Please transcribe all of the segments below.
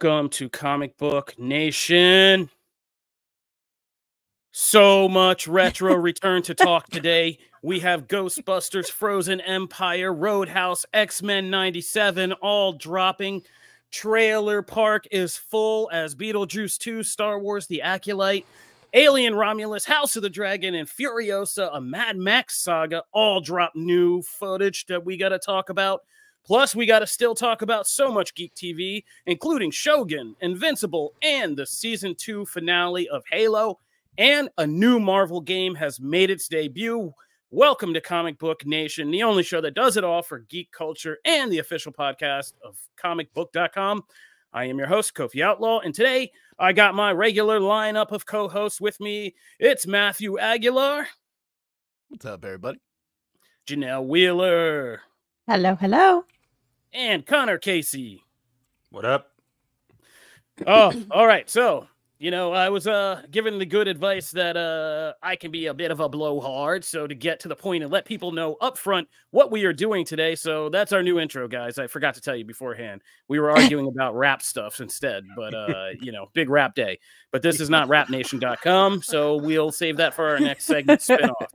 Welcome to Comic Book Nation. So much retro return to talk today. We have Ghostbusters, Frozen Empire, Roadhouse, X Men 97 all dropping. Trailer Park is full as Beetlejuice 2, Star Wars The Acolyte, Alien Romulus, House of the Dragon, and Furiosa, a Mad Max saga, all drop new footage that we got to talk about. Plus, we got to still talk about so much Geek TV, including Shogun, Invincible, and the season two finale of Halo. And a new Marvel game has made its debut. Welcome to Comic Book Nation, the only show that does it all for geek culture and the official podcast of comicbook.com. I am your host, Kofi Outlaw, and today I got my regular lineup of co hosts with me. It's Matthew Aguilar. What's up, everybody? Janelle Wheeler. Hello, hello. And Connor Casey. What up? Oh, all right. So you know, I was uh given the good advice that uh I can be a bit of a blowhard. So to get to the point and let people know up front what we are doing today. So that's our new intro, guys. I forgot to tell you beforehand. We were arguing about rap stuff instead, but uh, you know, big rap day. But this is not rapnation.com, so we'll save that for our next segment spinoff.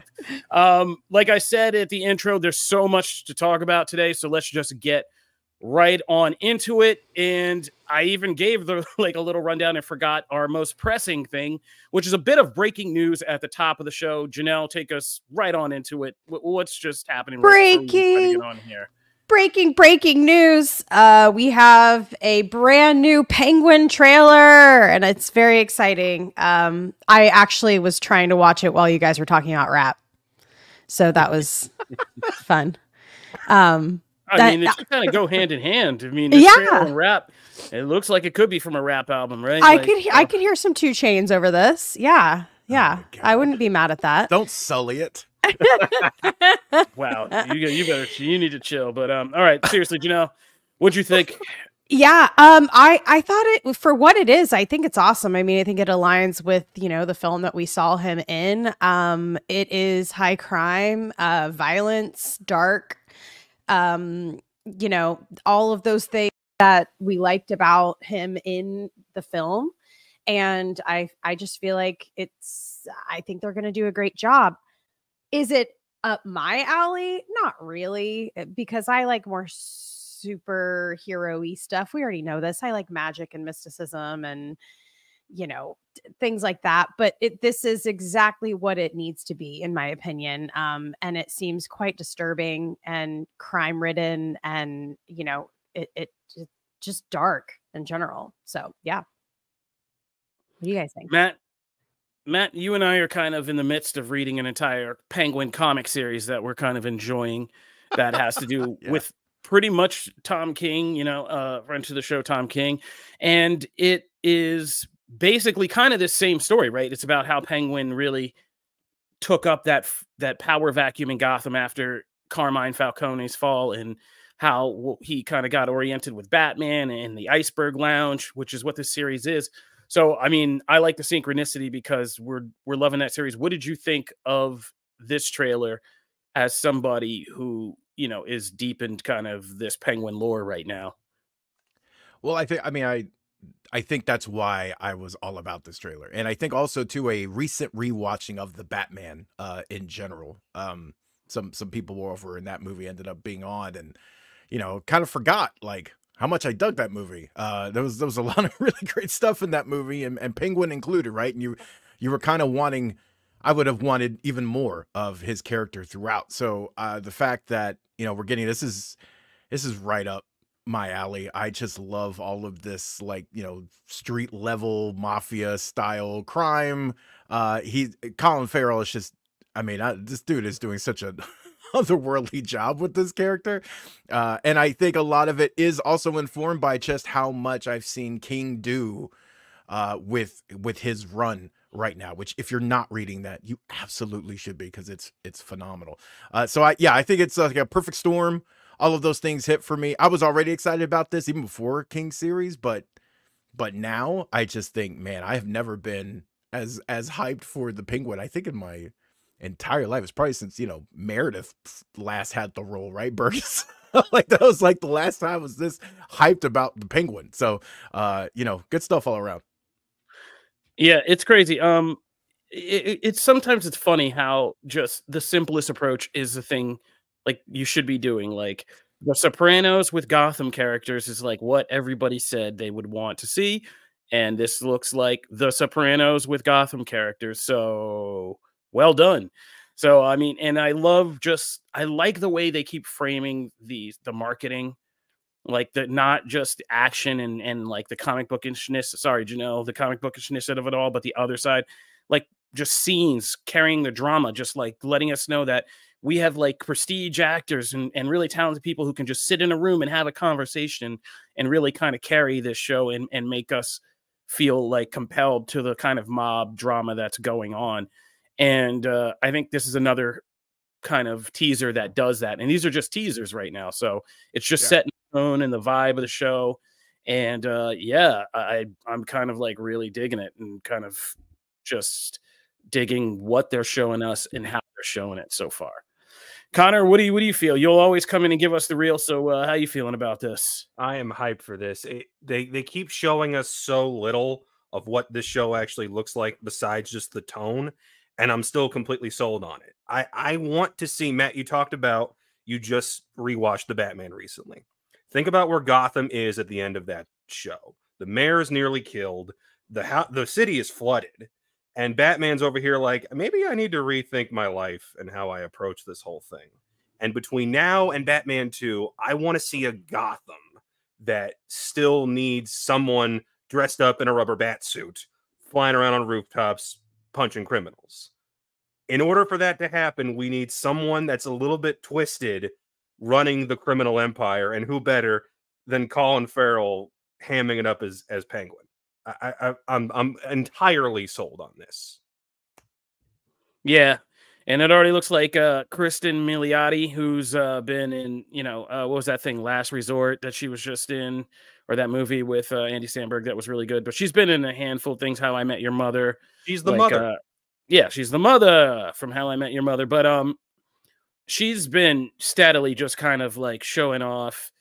Um, like I said at the intro, there's so much to talk about today, so let's just get right on into it. And I even gave the like a little rundown and forgot our most pressing thing, which is a bit of breaking news at the top of the show. Janelle, take us right on into it. What's just happening? Breaking right on here. Breaking, breaking news. Uh, we have a brand new penguin trailer, and it's very exciting. Um, I actually was trying to watch it while you guys were talking about rap. So that was fun. Um, I that, mean, it kind of go hand in hand. I mean, yeah, rap. It looks like it could be from a rap album, right? I like, could, I could hear some 2 Chainz over this. Yeah, yeah. Oh I wouldn't be mad at that. Don't sully it. wow, you you better you need to chill. But um, all right, seriously, you know, what'd you think? Yeah, um, I I thought it for what it is. I think it's awesome. I mean, I think it aligns with you know the film that we saw him in. Um, it is high crime, uh, violence, dark um, you know, all of those things that we liked about him in the film. And I I just feel like it's I think they're gonna do a great job. Is it up my alley? Not really, eh, because I like more superhero-y stuff. We already know this. I like magic and mysticism and you know things like that but it this is exactly what it needs to be in my opinion um and it seems quite disturbing and crime ridden and you know it, it it just dark in general so yeah what do you guys think matt matt you and i are kind of in the midst of reading an entire penguin comic series that we're kind of enjoying that has to do yeah. with pretty much tom king you know uh friend to the show tom king and it is basically kind of the same story, right? It's about how Penguin really took up that that power vacuum in Gotham after Carmine Falcone's fall and how he kind of got oriented with Batman and the Iceberg Lounge, which is what this series is. So, I mean, I like the synchronicity because we're we're loving that series. What did you think of this trailer as somebody who, you know, is deep in kind of this Penguin lore right now? Well, I think I mean I I think that's why I was all about this trailer. And I think also to a recent rewatching of the Batman uh in general. Um some some people were over and that movie ended up being on and you know, kind of forgot like how much I dug that movie. Uh there was there was a lot of really great stuff in that movie and, and Penguin included, right? And you you were kind of wanting I would have wanted even more of his character throughout. So uh the fact that, you know, we're getting this is this is right up my alley. I just love all of this like, you know, street level mafia style crime. Uh he Colin Farrell is just I mean, I, this dude is doing such a otherworldly job with this character. Uh and I think a lot of it is also informed by just how much I've seen King do uh with with his run right now which if you're not reading that you absolutely should be because it's it's phenomenal uh so i yeah i think it's like a perfect storm all of those things hit for me. I was already excited about this even before King series, but but now I just think, man, I have never been as as hyped for the Penguin. I think in my entire life. It's probably since you know Meredith last had the role, right, Burgess? like that was like the last time I was this hyped about the Penguin. So, uh, you know, good stuff all around. Yeah, it's crazy. Um, it, it's sometimes it's funny how just the simplest approach is the thing like you should be doing. Like the Sopranos with Gotham characters is like what everybody said they would want to see, and this looks like the Sopranos with Gotham characters. So well done. So I mean, and I love just I like the way they keep framing the the marketing, like the not just action and and like the comic bookishness. Sorry, Janelle, the comic bookishness of it all, but the other side, like just scenes carrying the drama, just like letting us know that we have like prestige actors and, and really talented people who can just sit in a room and have a conversation and really kind of carry this show and, and make us feel like compelled to the kind of mob drama that's going on. And uh, I think this is another kind of teaser that does that. And these are just teasers right now. So it's just yeah. setting the tone and the vibe of the show. And uh, yeah, I, I'm kind of like really digging it and kind of just digging what they're showing us and how they're showing it so far. Connor, what do you what do you feel? You'll always come in and give us the real. So, uh, how you feeling about this? I am hyped for this. It, they they keep showing us so little of what this show actually looks like besides just the tone and I'm still completely sold on it. I I want to see Matt. You talked about you just rewatched the Batman recently. Think about where Gotham is at the end of that show. The mayor is nearly killed. The ho- the city is flooded, and Batman's over here like maybe I need to rethink my life and how I approach this whole thing. And between now and Batman 2, I want to see a Gotham that still needs someone dressed up in a rubber bat suit flying around on rooftops punching criminals. In order for that to happen, we need someone that's a little bit twisted running the criminal empire, and who better than Colin Farrell hamming it up as as Penguin? I, I I'm I'm entirely sold on this. Yeah, and it already looks like uh, Cristin Milioti, who's uh, been in, you know, uh, what was that thing, Last Resort, that she was just in, or that movie with uh, Andy Samberg that was really good. But she's been in a handful of things. How I Met Your Mother. She's the like, mother. Uh, yeah, she's the mother from How I Met Your Mother. But um, she's been steadily just kind of like showing off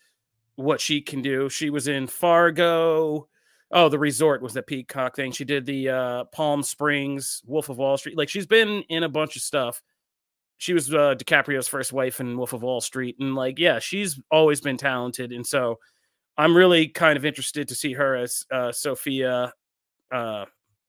what she can do. She was in Fargo. Oh, the resort was the Peacock thing. She did the uh, Palm Springs, Wolf of Wall Street. Like she's been in a bunch of stuff. She was uh, DiCaprio's first wife in Wolf of Wall Street, and like, yeah, she's always been talented. And so, I'm really kind of interested to see her as uh, Sophia uh,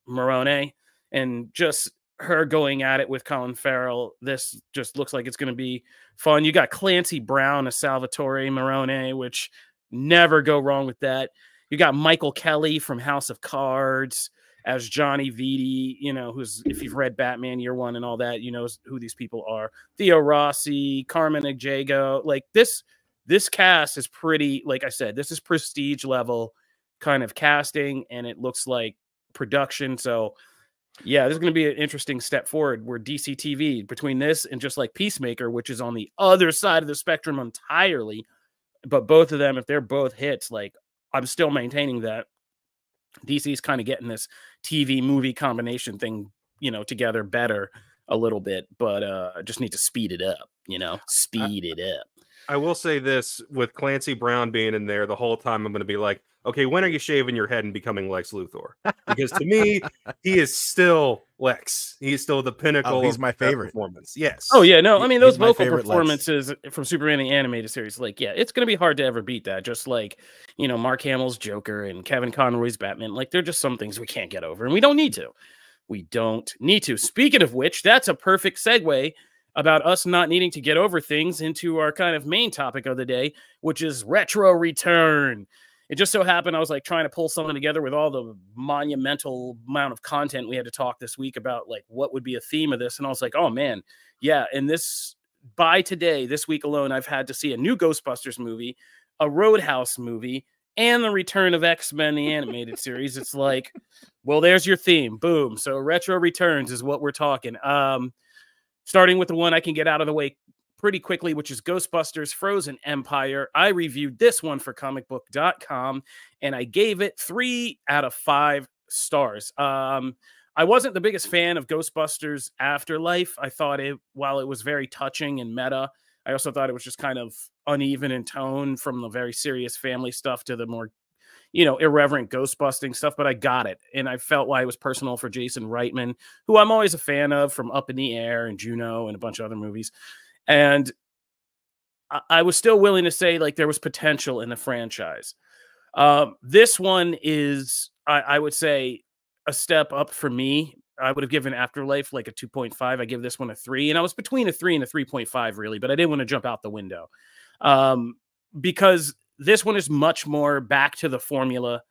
Moroni, and just her going at it with Colin Farrell. This just looks like it's going to be fun. You got Clancy Brown as Salvatore Maroni, which never go wrong with that. You got Michael Kelly from House of Cards as Johnny Vitti, you know, who's if you've read Batman Year One and all that, you know who these people are. Theo Rossi, Carmen Ejogo, like this. This cast is pretty, like I said, this is prestige level kind of casting, and it looks like production. So, yeah, this is going to be an interesting step forward. Where DC TV between this and just like Peacemaker, which is on the other side of the spectrum entirely, but both of them, if they're both hits, like I'm still maintaining that DC's kind of getting this TV movie combination thing, you know, together better a little bit, but uh just need to speed it up, you know, speed I, it up. I will say this with Clancy Brown being in there the whole time, I'm going to be like, okay, when are you shaving your head and becoming Lex Luthor? Because to me, he is still Lex. He's still the pinnacle. Oh, he's my favorite performance. Yes. Oh yeah, no, I mean those vocal performances Lex. from Superman the animated series, like yeah, it's going to be hard to ever beat that. Just like you know Mark Hamill's Joker and Kevin Conroy's Batman, like they're just some things we can't get over, and we don't need to. We don't need to. Speaking of which, that's a perfect segue about us not needing to get over things into our kind of main topic of the day, which is retro return. It just so happened I was like trying to pull something together with all the monumental amount of content we had to talk this week about like what would be a theme of this. And I was like, oh man, yeah. And this by today, this week alone, I've had to see a new Ghostbusters movie, a Roadhouse movie, and the return of X-Men the animated series. It's like, well, there's your theme. Boom. So retro returns is what we're talking. Um, starting with the one I can get out of the way pretty quickly, which is Ghostbusters Frozen Empire. I reviewed this one for comicbook.com and I gave it three out of five stars. Um, I wasn't the biggest fan of Ghostbusters Afterlife. I thought it, while it was very touching and meta, I also thought it was just kind of uneven in tone from the very serious family stuff to the more, you know, irreverent ghost busting stuff. But I got it, and I felt why it was personal for Jason Reitman, who I'm always a fan of from Up in the Air and Juno and a bunch of other movies, and I, I was still willing to say like there was potential in the franchise. Um, this one is, I, I would say, a step up for me. I would have given Afterlife like a 2.5. I give this one a three. And I was between a three and a 3.5, really, but I didn't want to jump out the window um, because this one is much more back to the formula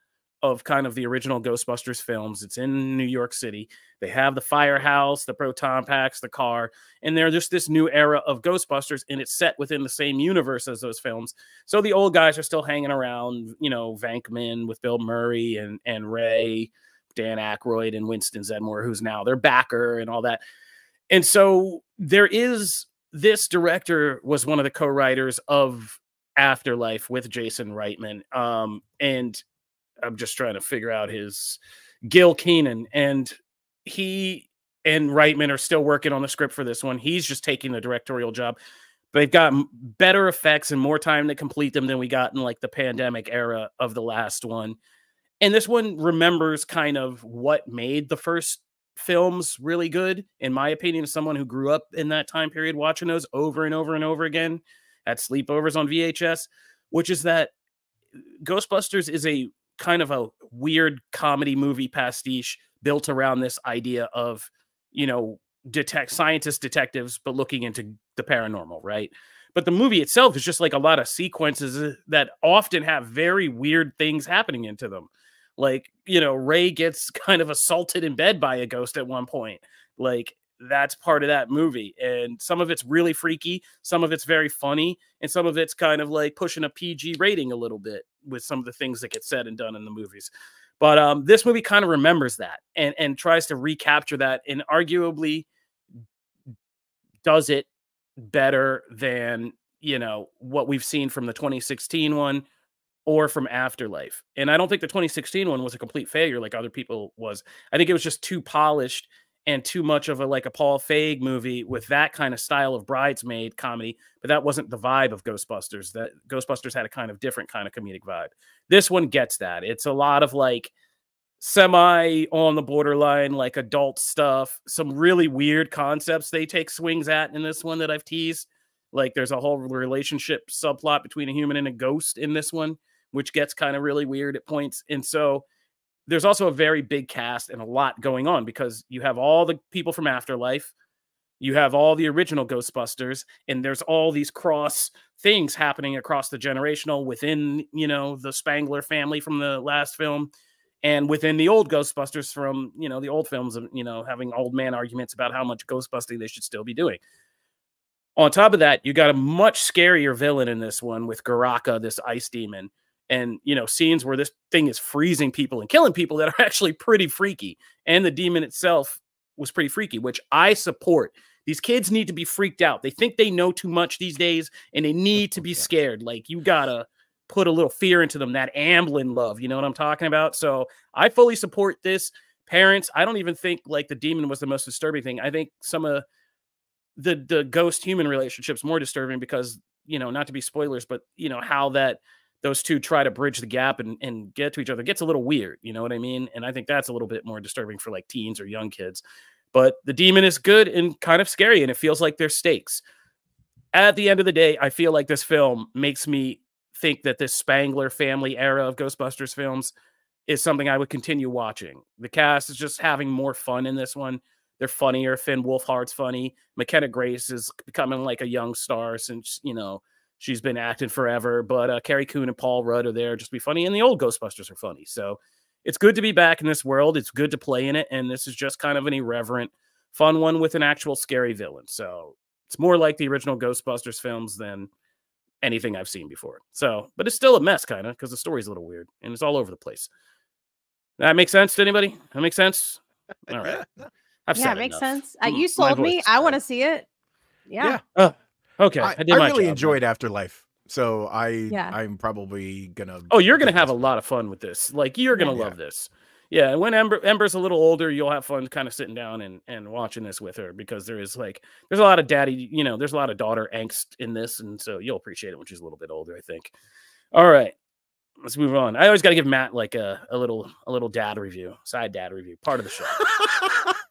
of kind of the original Ghostbusters films. It's in New York City. They have the firehouse, the proton packs, the car, and they're just this new era of Ghostbusters, and it's set within the same universe as those films. So the old guys are still hanging around, you know, Venkman with Bill Murray and and Ray Dan Aykroyd and Winston Zeddemore, who's now their backer and all that. And so there is this director was one of the co-writers of Afterlife with Jason Reitman. Um, and I'm just trying to figure out his Gil Kenan. And he and Reitman are still working on the script for this one. He's just taking the directorial job. They've got better effects and more time to complete them than we got in like the pandemic era of the last one and this one remembers kind of what made the first films really good in my opinion as someone who grew up in that time period watching those over and over and over again at sleepovers on VHS which is that uh, Ghostbusters is a kind of a weird comedy movie pastiche built around this idea of you know detect scientist detectives but looking into the paranormal right but the movie itself is just like a lot of sequences uh, that often have very weird things happening into them like, you know, Ray gets kind of assaulted in bed by a ghost at one point. Like, that's part of that movie. And some of it's really freaky, some of it's very funny, and some of it's kind of like pushing a PG rating a little bit with some of the things that get said and done in the movies. But um, this movie kind of remembers that and, and tries to recapture that and arguably does it better than, you know, what we've seen from the 2016 one or from Afterlife. And I don't think the 2016 one was a complete failure like other people was. I think it was just too polished and too much of a like a Paul Feig movie with that kind of style of bridesmaid comedy, but that wasn't the vibe of Ghostbusters. That Ghostbusters had a kind of different kind of comedic vibe. This one gets that. It's a lot of like semi on the borderline like adult stuff, some really weird concepts they take swings at in this one that I've teased. Like there's a whole relationship subplot between a human and a ghost in this one which gets kind of really weird at points. And so there's also a very big cast and a lot going on because you have all the people from Afterlife, you have all the original Ghostbusters, and there's all these cross things happening across the generational within, you know, the Spangler family from the last film and within the old Ghostbusters from, you know, the old films of, you know, having old man arguments about how much ghostbusting they should still be doing. On top of that, you got a much scarier villain in this one with Garraka, this ice demon, and you know scenes where this thing is freezing people and killing people that are actually pretty freaky. And the demon itself was pretty freaky which i support. These kids need to be freaked out. They think they know too much these days and they need to oh, be scared. Like you gotta put a little fear into them that amblin love you know what i'm talking about? So i fully support this. Parents i don't even think like the demon was the most disturbing thing. I think some of the the ghost human relationships more disturbing because you know not to be spoilers but you know how that those two try to bridge the gap and, and get to each other it gets a little weird you know what i mean? And i think that's a little bit more disturbing for like teens or young kids. But the demon is good and kind of scary and it feels like there's stakes. At the end of the day i feel like this film makes me think that this spangler family era of ghostbusters films is something i would continue watching. The cast is just having more fun in this one. They're funnier. Finn wolfhard's funny. Mckenna grace is becoming like a young star since you know she's been acting forever. But uh, Carrie Coon and Paul Rudd are there just to be funny, and the old Ghostbusters are funny. So it's good to be back in this world. It's good to play in it, and this is just kind of an irreverent, fun one with an actual scary villain. So it's more like the original Ghostbusters films than anything I've seen before. So, but it's still a mess, kind of, because the story's a little weird and it's all over the place. That makes sense to anybody? That makes sense. All right. I've yeah, it makes enough. sense. Uh, you sold me. I want to see it. Yeah. yeah. Uh, Okay, I, I, I really job, enjoyed Afterlife, so I yeah. I'm probably gonna. Oh, you're gonna have a lot of fun with this. Like you're gonna yeah. love this. Yeah, when Ember Ember's a little older, you'll have fun kind of sitting down and, and watching this with her because there is like there's a lot of daddy, you know, there's a lot of daughter angst in this, and so you'll appreciate it when she's a little bit older, I think. All right. Let's move on. I always gotta give Matt like a, a little a little dad review, side dad review, part of the show.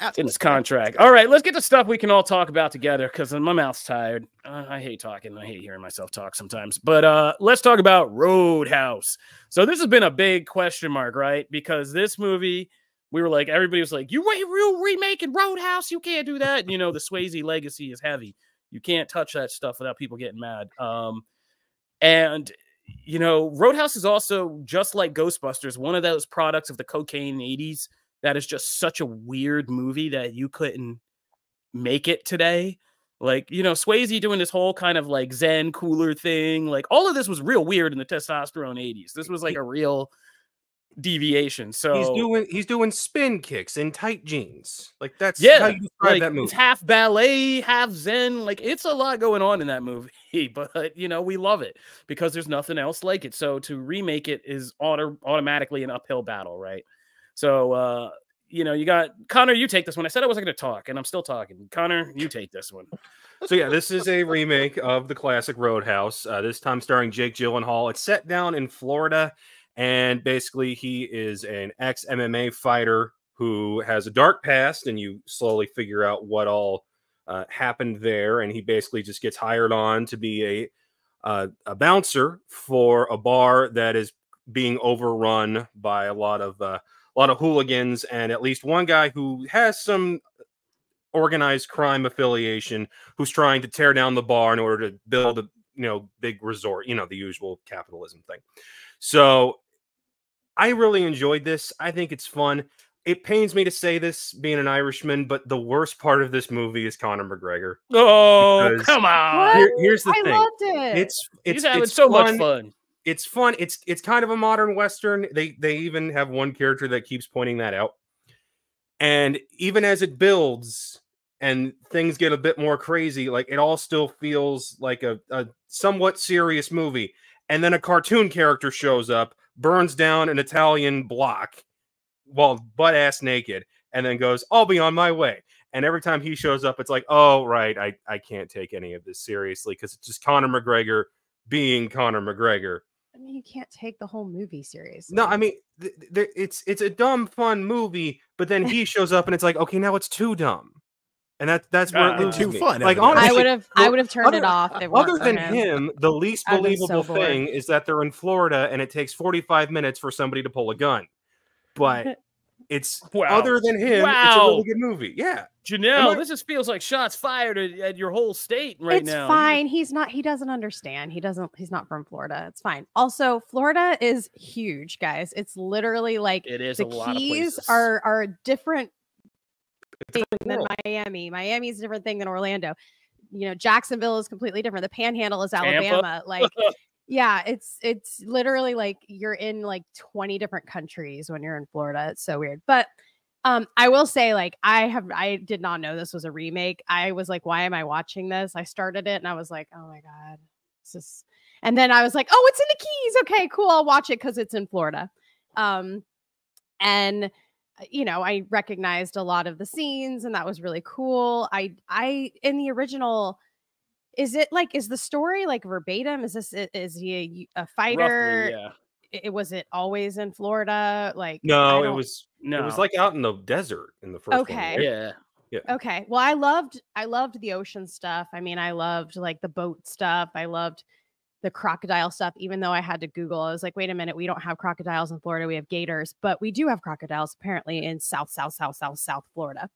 It's in his contract. All right, let's get to stuff we can all talk about together because my mouth's tired. Uh, I hate talking. I hate hearing myself talk sometimes. But uh, let's talk about Roadhouse. So this has been a big question mark, right? Because this movie, we were like, everybody was like, "You re- real remaking Roadhouse? You can't do that." And, you know, the Swayze legacy is heavy. You can't touch that stuff without people getting mad. Um, and you know, Roadhouse is also just like Ghostbusters, one of those products of the cocaine 80s that is just such a weird movie that you couldn't make it today. Like, you know, Swayze doing this whole kind of like Zen cooler thing. Like, all of this was real weird in the testosterone 80s. This was like a real deviation. So he's doing he's doing spin kicks in tight jeans. Like that's yeah, how you describe like, that movie. It's half ballet, half Zen. Like it's a lot going on in that movie, but you know we love it because there's nothing else like it. So to remake it is auto- automatically an uphill battle, right? So uh, you know you got Connor. You take this one. I said I wasn't going to talk, and I'm still talking. Connor, you take this one. So yeah, this is a remake of the classic Roadhouse. Uh, this time starring Jake Gyllenhaal. It's set down in Florida, and basically he is an ex MMA fighter who has a dark past, and you slowly figure out what all uh, happened there. And he basically just gets hired on to be a uh, a bouncer for a bar that is being overrun by a lot of uh, a lot of hooligans, and at least one guy who has some organized crime affiliation who's trying to tear down the bar in order to build a you know big resort you know the usual capitalism thing so i really enjoyed this i think it's fun it pains me to say this being an irishman but the worst part of this movie is conor mcgregor Oh, Because- come on. Here- here's the I thing loved it. it's it's He's having it's so fun. much fun. It's fun. It's it's kind of a modern western. They they even have one character that keeps pointing that out. And even as it builds and things get a bit more crazy, like it all still feels like a, a somewhat serious movie. And then a cartoon character shows up, burns down an Italian block while butt ass naked, and then goes, I'll be on my way. And every time he shows up, it's like, oh, right, I, I can't take any of this seriously because it's just Conor McGregor being Conor McGregor. I mean, you can't take the whole movie seriously. No, I mean, th- th- it's it's a dumb, fun movie, but then he shows up and it's like, okay, now it's too dumb, and that that's where Ah. it loses Too me. fun, Like, evidently. I honestly, would have. I would have turned it off. It Other than him. him, the least I'd so believable bored. thing is that they're in Florida and it takes 45 minutes for somebody to pull a gun. But it's Wow. other than him, it's a Wow. really good movie. Yeah. Janelle, I- this just feels like shots fired at, at your whole state right it's now. You- fine. He's not. He doesn't understand. He doesn't. He's not from Florida. It's fine. Also, Florida is huge, guys. It's literally like It is the a lot of Keys are are a different thing than Miami. Miami's a different thing than Orlando. You know, Jacksonville is completely different. The Panhandle is Tampa. Alabama. Like, yeah, it's it's literally like you're in like 20 different countries when you're in Florida. It's so weird. But um, I will say, like, I have I did not know this was a remake. I was like, why am I watching this? I started it and I was like, oh my god, this is. And then I was like, oh, it's in the Keys. Okay, cool. I'll watch it because it's in Florida. Um, and uh, you know, I recognized a lot of the scenes, and that was really cool. I I in the original. Is it like is the story like verbatim? Is this is he a, a fighter? Roughly, yeah. I- was it always in Florida? Like No, it was No. it was like out in the desert in the first one. Okay. right? yeah. Okay. Well, I loved I loved the ocean stuff. I mean, I loved like the boat stuff. I loved the crocodile stuff, even though I had to Google. I was like, wait a minute, we don't have crocodiles in Florida. We have gators, but we do have crocodiles apparently in South, South, South, South, South Florida.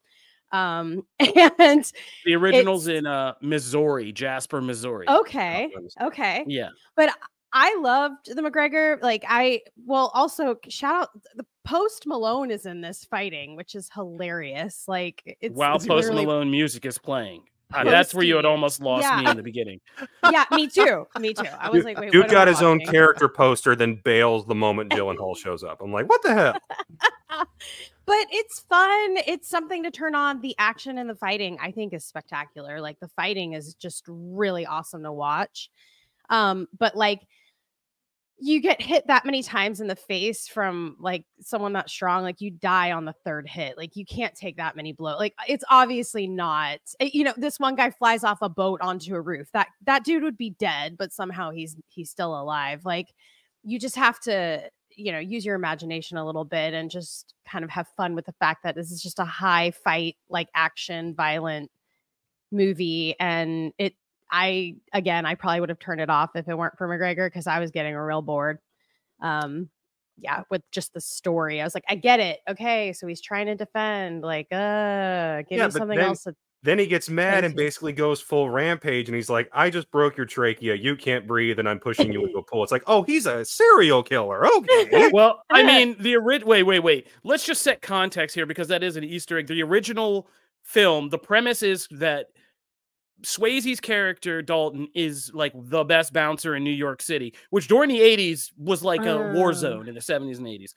Um, and The originals in uh Missouri, Jasper, Missouri. okay, okay. Yeah. But I loved the McGregor. Like I well, also shout out the Post Malone is in this fighting, which is hilarious. Like it's While it's Post literally- Malone music is playing. Uh, that's where you had almost lost me in the beginning. yeah, me too. Me too. I was Dude, like, wait, dude what got I his own character poster, then bails the moment Gyllenhaal shows up. I'm like, what the hell? But it's fun. It's something to turn on. The action and the fighting, I think, is spectacular. Like the fighting is just really awesome to watch. Um, but like, you get hit that many times in the face from like someone that's strong, like you die on the third hit. Like you can't take that many blows. Like it's obviously not. eh, You know, this one guy flies off a boat onto a roof. That that dude would be dead, but somehow he's he's still alive. Like you just have to, you know, use your imagination a little bit and just kind of have fun with the fact that this is just a high fight, like action, violent movie, and it I again, I probably would have turned it off if it weren't for McGregor because I was getting a real bored. Um, yeah, with just the story, I was like, I get it. Okay, so he's trying to defend. Like, uh, give Yeah, me something then- else. To- Then he gets mad and basically goes full rampage, and he's like, "I just broke your trachea. You can't breathe, and I'm pushing you into a pool." It's like, "Oh, he's a serial killer." Okay. Well, I mean, the original. Wait, wait, wait. Let's just set context here because that is an Easter egg. The original film, the premise is that Swayze's character Dalton is like the best bouncer in New York City, which during the '80s was like a war Oh. zone in the '70s and '80s.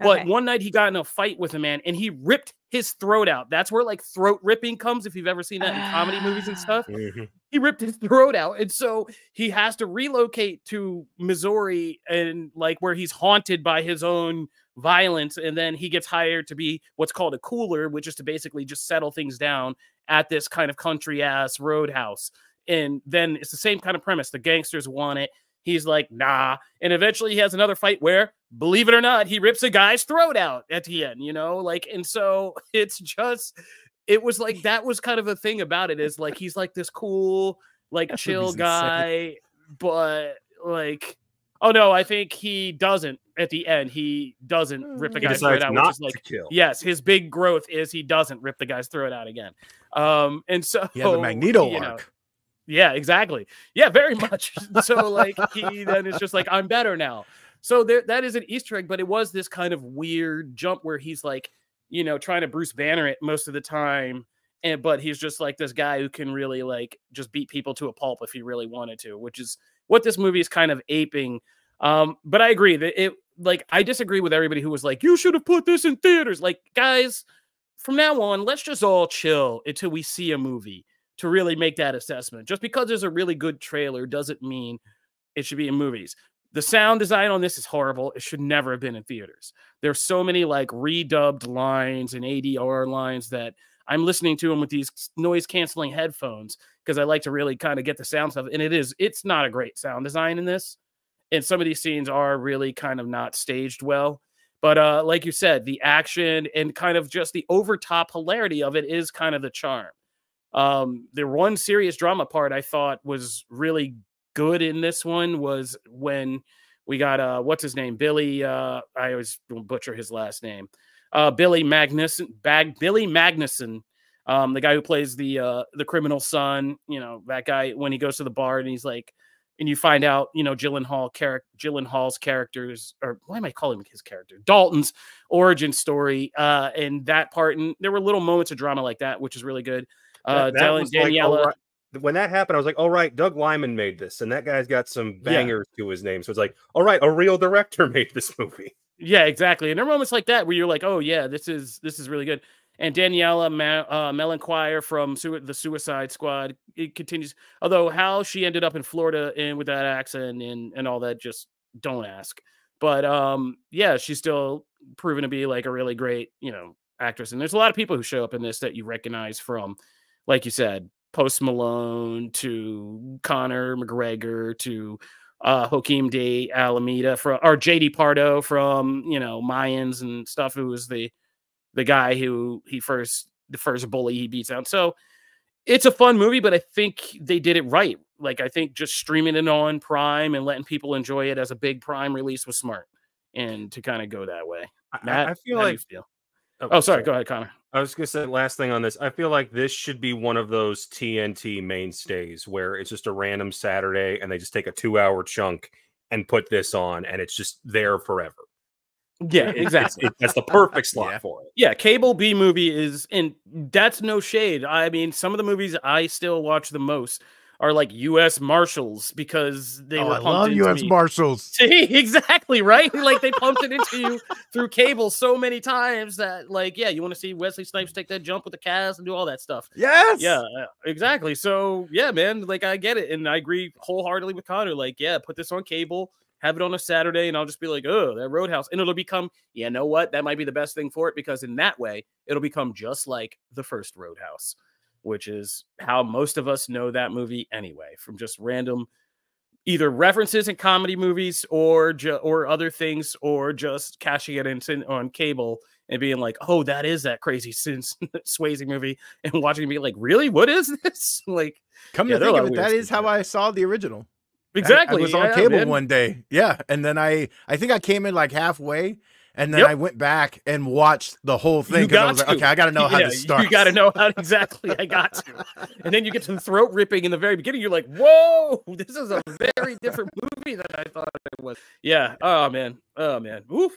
But Okay. one night he got in a fight with a man and he ripped his throat out. That's where like throat ripping comes. If you've ever seen that in comedy movies and stuff, Mhm. he ripped his throat out and so he has to relocate to missouri and like where he's haunted by his own violence and then he gets hired to be what's called a cooler which is to basically just settle things down at this kind of country ass roadhouse and then it's the same kind of premise the gangsters want it he's like nah and eventually he has another fight where believe it or not he rips a guy's throat out at the end you know like and so it's just it was like that was kind of a thing about it is like he's like this cool like That chill movie's insane. guy but like oh no i think he doesn't at the end he doesn't rip the. Guy's throat decides out which is like to kill. yes his big growth is he doesn't rip the guy's throat out again um and so He had the Magneto you know, arc. Yeah, exactly. Yeah, very much. so like he then is just like I'm better now. So there that is an Easter egg, but it was this kind of weird jump where he's like, you know, trying to Bruce Banner it most of the time. And but he's just like this guy who can really like just beat people to a pulp if he really wanted to, which is what this movie is kind of aping. Um, but I agree that it like I disagree with everybody who was like, you should have put this in theaters. Like, guys, from now on, let's just all chill until we see a movie to really make that assessment. Just because there's a really good trailer doesn't mean it should be in movies. The sound design on this is horrible. It should never have been in theaters. There's so many like redubbed lines and ADR lines that I'm listening to them with these noise canceling headphones because I like to really kind of get the sound stuff. And it is, it's not a great sound design in this. And some of these scenes are really kind of not staged well. But uh, like you said, the action and kind of just the overtop hilarity of it is kind of the charm. Um, the one serious drama part I thought was really good in this one was when we got uh what's his name? Billy uh I always butcher his last name. Uh Billy Magnussen Bag Billy Magnussen. Um, the guy who plays the uh the criminal son, you know, that guy when he goes to the bar and he's like and you find out, you know, Gyllenhaal character Gyllenhaal's characters, or why am I calling him his character? Dalton's origin story, uh, and that part, and there were little moments of drama like that, which is really good. Uh, That- that Dylan- was like, right. When that happened, I was like, "All right, Doug Liman made this, and that guy's got some Yeah. bangers to his name." So it's like, "All right, a real director made this movie." Yeah, exactly. And there are moments like that where you're like, oh yeah, this is this is really good. And Daniela Ma- uh, Melchior from Sui- the Suicide Squad, it continues. Although how she ended up in Florida and with that accent and and all that, just don't ask. But um, yeah, she's still proven to be like a really great, you know, actress. And there's a lot of people who show up in this that you recognize from, like you said, Post Malone to Conor McGregor to uh Joaquim de Almeida from or JD Pardo from you know Mayans and stuff who was the the guy who he first the first bully he beats out. So it's a fun movie, but I think they did it right. Like I think just streaming it on Prime and letting people enjoy it as a big Prime release was smart. And to kind of go that way. Matt, I feel how do you like. feel? Oh, oh sorry. Go ahead, Connor. I was gonna say last thing on this. I feel like this should be one of those TNT mainstays where it's just a random Saturday and they just take a two-hour chunk and put this on, and it's just there forever. Yeah, exactly. it- that's the perfect slot Yeah. for it. Yeah, cable B movie is, and that's no shade. I mean, some of the movies I still watch the most are like U.S. Marshals because they oh, were I pumped love into U.S. me. Marshals. See, exactly right. Like they pumped it into you through cable so many times that, like, yeah, you want to see Wesley Snipes take that jump with the cast and do all that stuff. Yes. Yeah, uh, exactly. So yeah, man, like I get it, and I agree wholeheartedly with Connor. Like, yeah, put this on cable have it on a Saturday, and I'll just be like, oh, that Roadhouse. And it'll become, you know what? That might be the best thing for it because in that way, it'll become just like the first Roadhouse, which is how most of us know that movie anyway, from just random either references in comedy movies or ju- or other things, or just cashing it in on cable and being like, "Oh, that is that crazy Sin Swayze movie," and watching me like, "Really? What is this?" like, come yeah, to think of it, that is how I saw the original. Exactly. I, I was on yeah, cable man. one day, yeah, and then I I think I came in like halfway, and then yep. I went back and watched the whole thing because I was like, okay, I got to know how yeah, this starts. You got to know how exactly I got to. and then you get to the throat ripping in the very beginning. You're like, whoa, this is a very different movie than I thought it was. Yeah. Oh man. Oh man. Oof.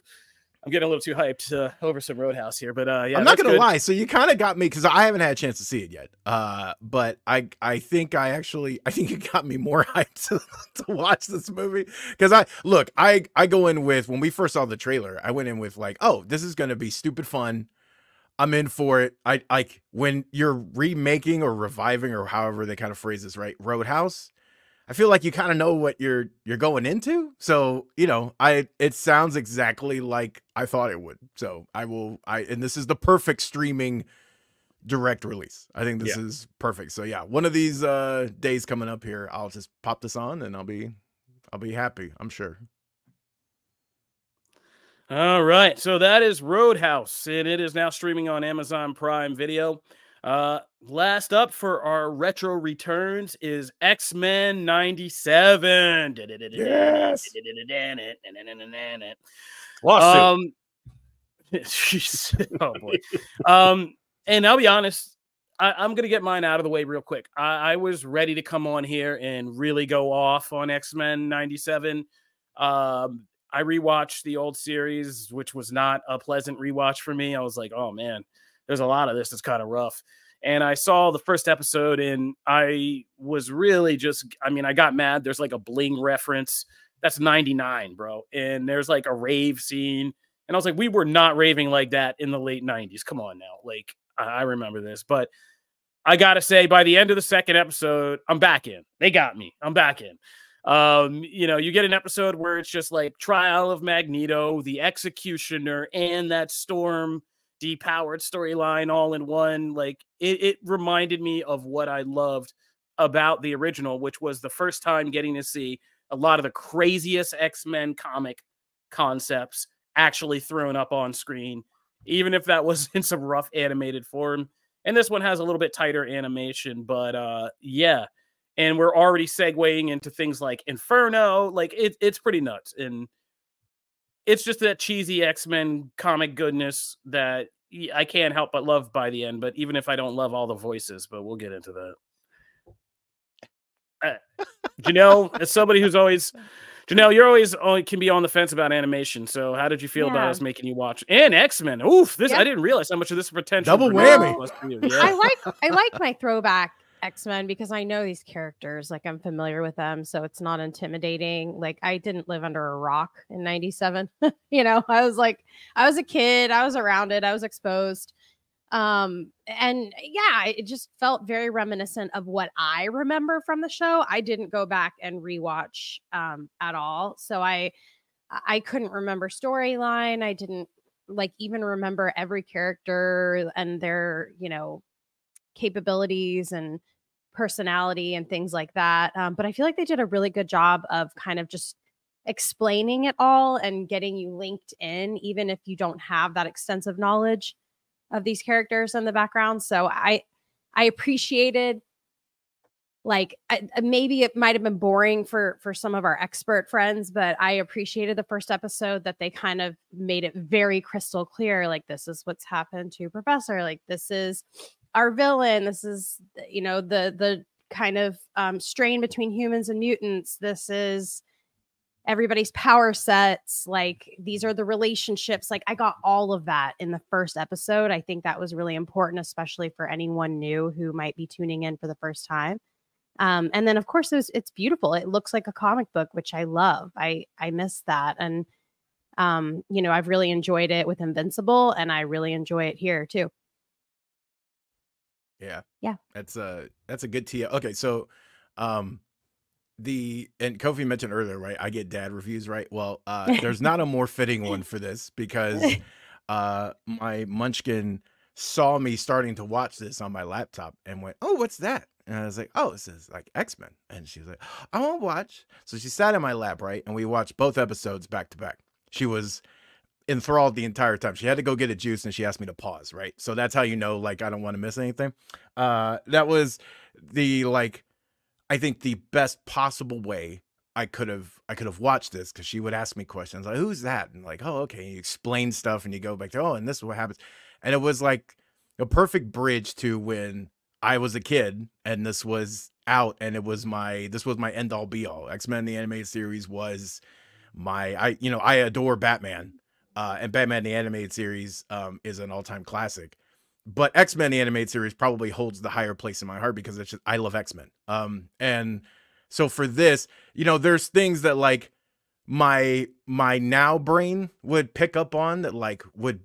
I'm getting a little too hyped uh, over some Roadhouse here, but uh, yeah, I'm not gonna good. lie. So you kind of got me because I haven't had a chance to see it yet. Uh, but I I think I actually I think it got me more hyped to, to watch this movie because I look I I go in with when we first saw the trailer I went in with like oh this is gonna be stupid fun. I'm in for it. I like when you're remaking or reviving or however they kind of phrase this right Roadhouse. I feel like you kind of know what you're you're going into. So, you know, I it sounds exactly like I thought it would. So, I will I and this is the perfect streaming direct release. I think this yeah. is perfect. So, yeah, one of these uh days coming up here, I'll just pop this on and I'll be I'll be happy, I'm sure. All right. So that is Roadhouse and it is now streaming on Amazon Prime Video. Uh, last up for our retro returns is X Men 97. Yes. Lawsuit. Um, oh boy. um, and I'll be honest, I, am gonna get mine out of the way real quick. I, I, was ready to come on here and really go off on X Men 97. Um, I rewatched the old series, which was not a pleasant rewatch for me. I was like, oh man, there's a lot of this that's kind of rough. And I saw the first episode and I was really just, I mean, I got mad. There's like a bling reference. That's 99, bro. And there's like a rave scene. And I was like, we were not raving like that in the late 90s. Come on now. Like, I remember this. But I got to say, by the end of the second episode, I'm back in. They got me. I'm back in. Um, you know, you get an episode where it's just like trial of Magneto, the executioner, and that storm depowered storyline all in one. Like it, it reminded me of what I loved about the original, which was the first time getting to see a lot of the craziest X Men comic concepts actually thrown up on screen, even if that was in some rough animated form. And this one has a little bit tighter animation, but uh, yeah. And we're already segueing into things like Inferno. Like it, it's pretty nuts. And it's just that cheesy X Men comic goodness that I can't help but love by the end. But even if I don't love all the voices, but we'll get into that. Uh, Janelle, as somebody who's always Janelle, you're always only can be on the fence about animation. So how did you feel yeah. about us making you watch and X Men? Oof, this I didn't realize how much of this potential. Double whammy. Yeah. I like I like my throwback X Men because I know these characters, like I'm familiar with them, so it's not intimidating. Like I didn't live under a rock in '97. you know, I was like, I was a kid, I was around it, I was exposed. Um, and yeah, it just felt very reminiscent of what I remember from the show. I didn't go back and rewatch um at all, so I I couldn't remember storyline. I didn't like even remember every character and their you know capabilities and personality and things like that. Um, but I feel like they did a really good job of kind of just explaining it all and getting you linked in, even if you don't have that extensive knowledge of these characters in the background. So I I appreciated like I, maybe it might have been boring for for some of our expert friends but i appreciated the first episode that they kind of made it very crystal clear like this is what's happened to professor like this is our villain. This is, you know, the the kind of um, strain between humans and mutants. This is everybody's power sets. Like these are the relationships. Like I got all of that in the first episode. I think that was really important, especially for anyone new who might be tuning in for the first time. Um, and then of course it was, it's beautiful. It looks like a comic book, which I love. I I miss that. And um, you know, I've really enjoyed it with Invincible, and I really enjoy it here too. Yeah. Yeah. That's a that's a good tee. Okay, so um the and Kofi mentioned earlier, right? I get dad reviews, right? Well, uh, there's not a more fitting one for this because uh, my munchkin saw me starting to watch this on my laptop and went, "Oh, what's that?" And I was like, "Oh, this is like X Men." And she was like, "I want to watch." So she sat in my lap, right, and we watched both episodes back to back. She was enthralled the entire time. She had to go get a juice and she asked me to pause, right? So that's how you know like I don't want to miss anything. Uh that was the like I think the best possible way I could have I could have watched this because she would ask me questions like who's that and like oh okay you explain stuff and you go back to oh and this is what happens and it was like a perfect bridge to when I was a kid and this was out and it was my this was my end all be all X Men the animated series was my I you know I adore Batman uh, and Batman the animated series um, is an all time classic. But X Men the animated series probably holds the higher place in my heart because it's just I love X Men. Um, and so for this, you know, there's things that like my my now brain would pick up on that like would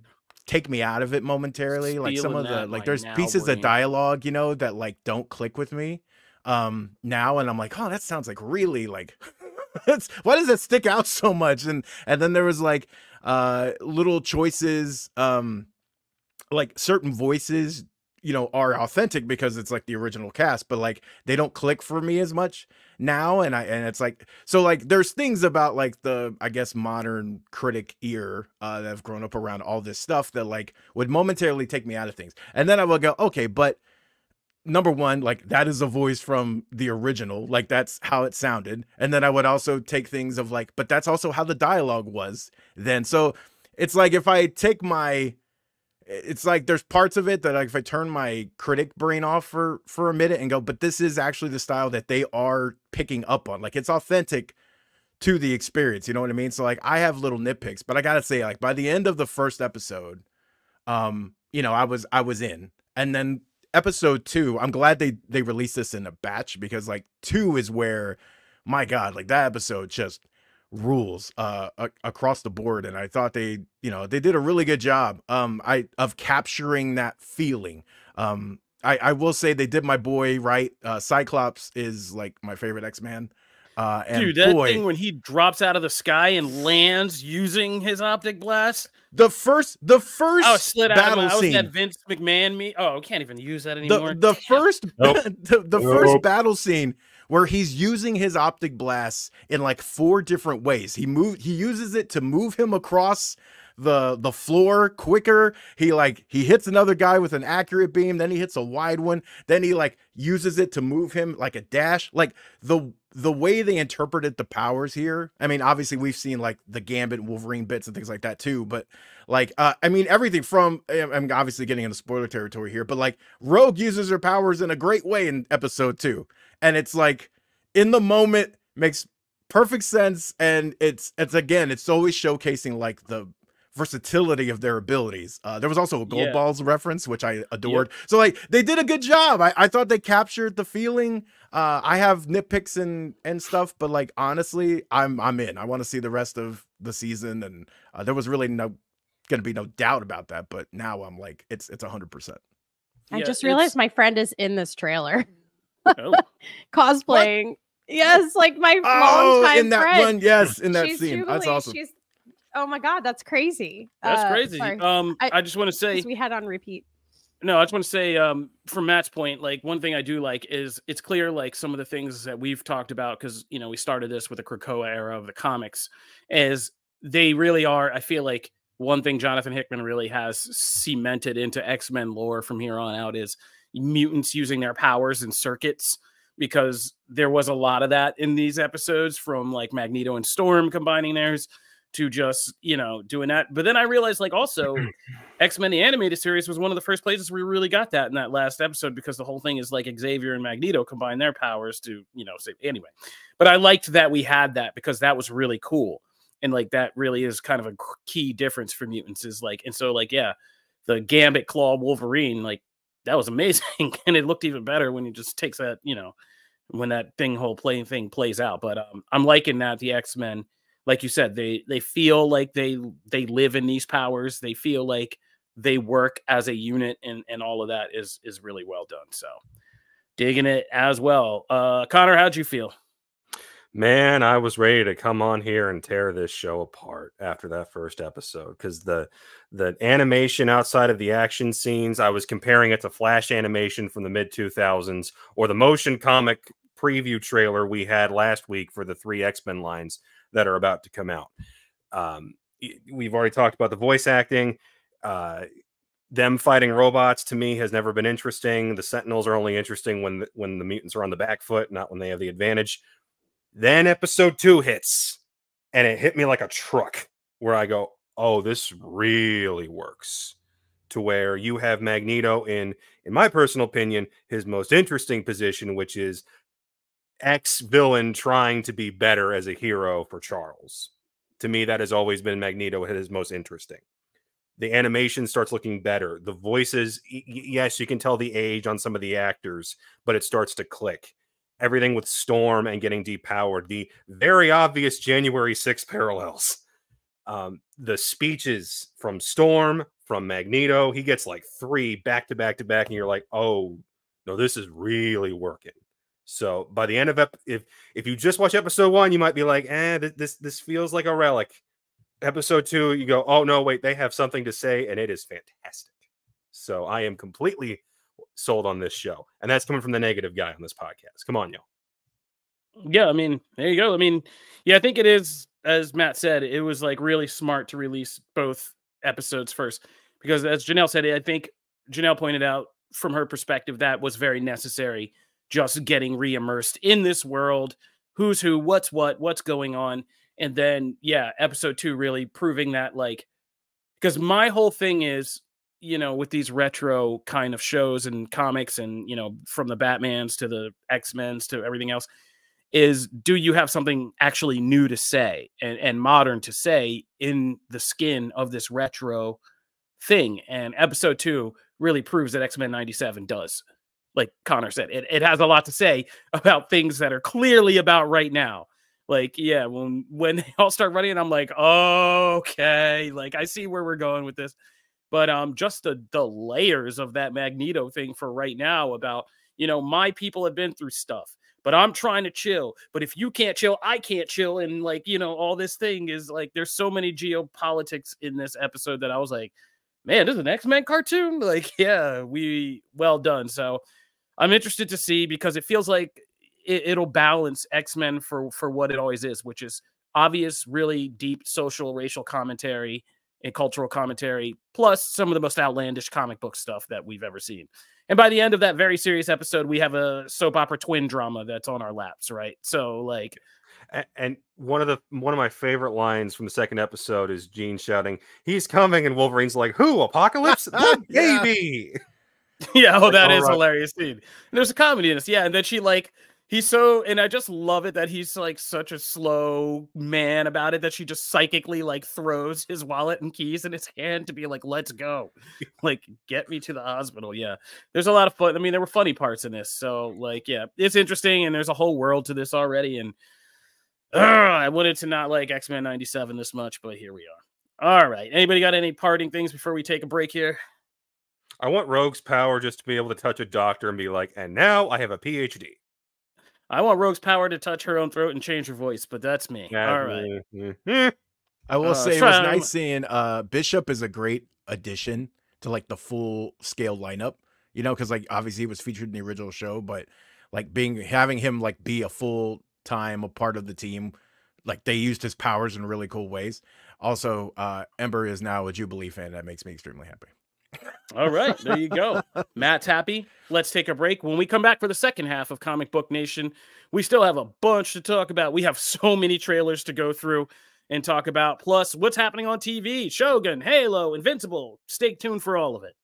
take me out of it momentarily. Like some of the like there's pieces brain. of dialogue, you know, that like don't click with me um now and I'm like, oh, that sounds like really like why does it stick out so much? And and then there was like uh little choices um like certain voices you know are authentic because it's like the original cast but like they don't click for me as much now and i and it's like so like there's things about like the i guess modern critic ear uh that have grown up around all this stuff that like would momentarily take me out of things. And then i will go okay but number one, like that is a voice from the original, like that's how it sounded. And then I would also take things of like, but that's also how the dialogue was then. So it's like if I take my it's like there's parts of it that like if I turn my critic brain off for for a minute and go, but this is actually the style that they are picking up on. Like it's authentic to the experience, you know what I mean? So like I have little nitpicks, but I gotta say, like by the end of the first episode, um, you know, I was I was in. And then episode two, I'm glad they they released this in a batch because like two is where, my God, like that episode just rules uh a- across the board and i thought they you know they did a really good job um i of capturing that feeling um i i will say they did my boy right uh cyclops is like my favorite x-man uh and dude that boy, thing when he drops out of the sky and lands using his optic blast the first the first I slid battle out of my, I was that Vince McMahon me. Oh, I can't even use that the, anymore. the Damn. first Nope. the, the first battle scene where he's using his optic blasts in like four different ways. He moved he uses it to move him across the the floor quicker. He like he hits another guy with an accurate beam, then he hits a wide one, then he like uses it to move him like a dash. Like the the way they interpreted the powers here. I mean, obviously we've seen like the Gambit Wolverine bits and things like that too, but like uh I mean everything from I'm obviously getting into spoiler territory here, but like Rogue uses her powers in a great way in episode 2. And it's like in the moment makes perfect sense and it's it's again it's always showcasing like the versatility of their abilities. Uh, there was also a Gold Yeah. Balls reference, which I adored. So like they did a good job. I, I thought they captured the feeling. Uh, I have nitpicks and and stuff, but like honestly, I'm I'm in. I want to see the rest of the season, and uh, there was really no gonna be no doubt about that. But now I'm like, it's it's hundred percent. I Yeah, just it's- realized my friend is in this trailer Oh, cosplaying. Yes, like my Oh, longtime in that friend. one, yes, in that She's scene, that's awesome. She's oh my god, that's crazy. that's Uh, crazy. sorry, Um, I, I- just want to say we had on repeat. no, I just want to say, um, from Matt's point, like one thing I do like is it's clear, like some of the things that we've talked about, because you know we started this with the Krakoa era of the comics, is they really are. I feel like one thing Jonathan Hickman really has cemented into X Men lore from here on out is mutants using their powers in circuits because there was a lot of that in these episodes from like Magneto and Storm combining theirs to just you know doing that. But then i realized like also x-men the animated series was one of the first places we really got that in that last episode because the whole thing is like xavier and magneto combine their powers to you know save anyway. But i liked that we had that because that was really cool. And like that really is kind of a key difference for mutants is like and so like yeah the gambit claw wolverine like that was amazing. And it looked even better when he just takes that you know when that thing whole playing thing plays out. But um i'm liking that the x-men like you said they they feel like they they live in these powers. They feel like they work as a unit and and all of that is is really well done so. Digging it as well. Uh connor how'd you feel? Man, I was ready to come on here and tear this show apart after that first episode because the the animation outside of the action scenes, I was comparing it to Flash animation from the mid 2000s or the motion comic preview trailer we had last week for the three X Men lines that are about to come out. Um, we've already talked about the voice acting. Uh, them fighting robots to me has never been interesting. The Sentinels are only interesting when the, when the mutants are on the back foot, not when they have the advantage. Then episode two hits, and it hit me like a truck. Where I go, oh, this really works. To where you have Magneto in, in my personal opinion, his most interesting position, which is ex villain trying to be better as a hero for Charles. To me, that has always been Magneto his most interesting the animation starts looking better. The voices, yes, you can tell the age on some of the actors, but it starts to click. Everything with Storm and getting depowered, the very obvious January 6 parallels. Um, the speeches from Storm, from Magneto, he gets like three back to back to back, and you're like, oh, no, this is really working. So by the end of ep- if if you just watch episode one, you might be like, eh, this this feels like a relic episode two, you go, oh no, wait, they have something to say, and it is fantastic. So I am completely sold on this show, and that's coming from the negative guy on this podcast. Come on, yo. Yeah, I mean, there you go. I mean, yeah, I think it is as Matt said, it was like really smart to release both episodes first because, as Janelle said, I think Janelle pointed out from her perspective that was very necessary. Just getting re-immersed in this world, who's who, what's what, what's going on. And then yeah episode two really proving that like because my whole thing is you know with these retro kind of shows and comics and you know from the batmans to the x-men's to everything else is do you have something actually new to say and, and modern to say in the skin of this retro thing? And episode two really proves that x-men 97 does like connor said it, it has a lot to say about things that are clearly about right now. Like yeah when when they all start running i'm like oh, okay like i see where we're going with this. But um just the the layers of that magneto thing for right now about you know my people have been through stuff but i'm trying to chill. But if you can't chill i can't chill. And like you know all this thing is like there's so many geopolitics in this episode that i was like man this is an x-men cartoon? Like yeah we well done. So i'm interested to see because it feels like it, will balance X-Men for for what it always is, which is obvious, really deep social, racial commentary and cultural commentary, plus some of the most outlandish comic book stuff that we've ever seen. And by the end of that very serious episode, we have a soap opera twin drama that's on our laps, right? So like and one of the one of my favorite lines from the second episode is Jean shouting, "He's coming!" and Wolverine's like, "Who? Apocalypse? the baby!" yeah, oh, that is right. hilarious scene. There's a comedy in this, yeah. And then she like he's so and i just love it that he's like such a slow man about it that she just psychically like throws his wallet and keys in his hand to be like let's go like get me to the hospital yeah there's a lot of fun i mean there were funny parts in this so like yeah it's interesting and there's a whole world to this already and uh, i wanted to not like x-men 97 this much but here we are all right anybody got any parting things before we take a break here i want rogue's power just to be able to touch a doctor and be like and now i have a phd I want Rogue's power to touch her own throat and change her voice, but that's me. All right. Mm-hmm. I will uh, say it was nice seeing uh, Bishop is a great addition to like the full scale lineup. You know, because like obviously he was featured in the original show, but like being having him like be a full time a part of the team, like they used his powers in really cool ways. Also, uh, Ember is now a Jubilee fan. That makes me extremely happy. All right, there you go. Matt's happy. Let's take a break. When we come back for the second half of Comic Book Nation, we still have a bunch to talk about. We have so many trailers to go through and talk about, plus what's happening on TV, Shogun, Halo, Invincible. Stay tuned for all of it.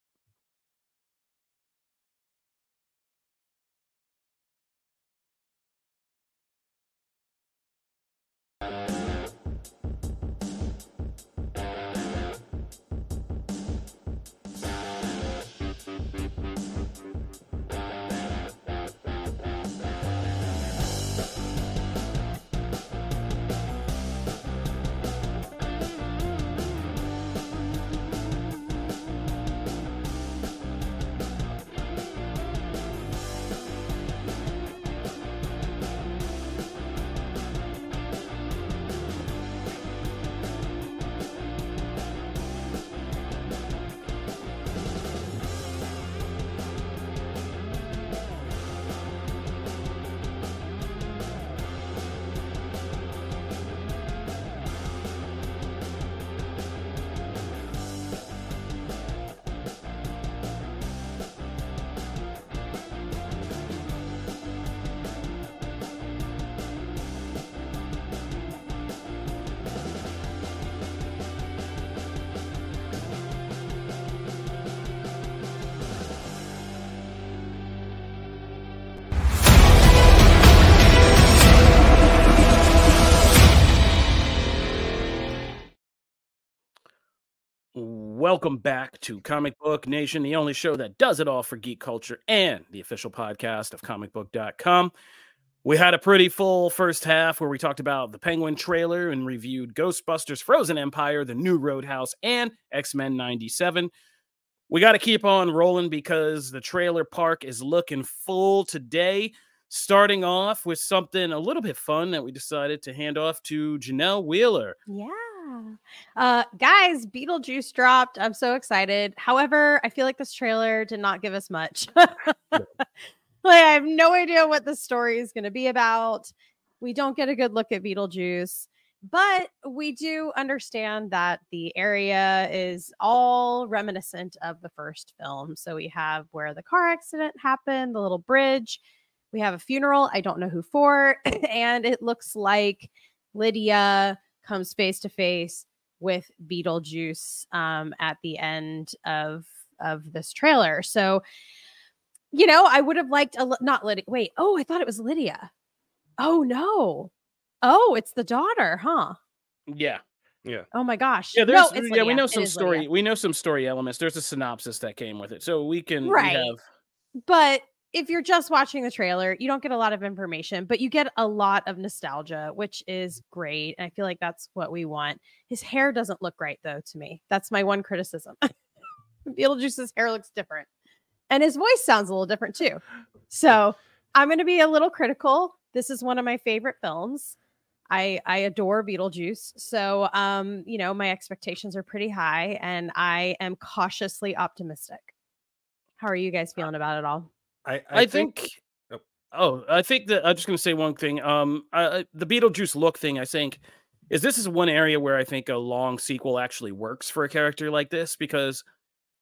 Welcome back to Comic Book Nation, the only show that does it all for geek culture and the official podcast of comicbook.com. We had a pretty full first half where we talked about the Penguin trailer and reviewed Ghostbusters Frozen Empire, the new Roadhouse, and X Men 97. We got to keep on rolling because the trailer park is looking full today. Starting off with something a little bit fun that we decided to hand off to Janelle Wheeler. Yeah. Uh guys, Beetlejuice dropped. I'm so excited. However, I feel like this trailer did not give us much. like I have no idea what the story is going to be about. We don't get a good look at Beetlejuice, but we do understand that the area is all reminiscent of the first film. So we have where the car accident happened, the little bridge. We have a funeral. I don't know who for, and it looks like Lydia comes face to face with Beetlejuice um, at the end of of this trailer. So, you know, I would have liked a not Lydia. Wait, oh, I thought it was Lydia. Oh no, oh, it's the daughter, huh? Yeah. Yeah. Oh my gosh. Yeah, there's no, yeah, we know some story. Lydia. We know some story elements. There's a synopsis that came with it. So we can we Right. have But if you're just watching the trailer, you don't get a lot of information, but you get a lot of nostalgia, which is great. And I feel like that's what we want. His hair doesn't look right though to me. That's my one criticism. Beetlejuice's hair looks different. And his voice sounds a little different too. So I'm going to be a little critical. This is one of my favorite films. I I adore Beetlejuice. So um, you know, my expectations are pretty high and I am cautiously optimistic. How are you guys feeling about it all? I, I, think, oh. oh, I think that I'm just going to say one thing. Um, uh, the Beetlejuice look thing, I think, is this is one area where I think a long sequel actually works for a character like this because,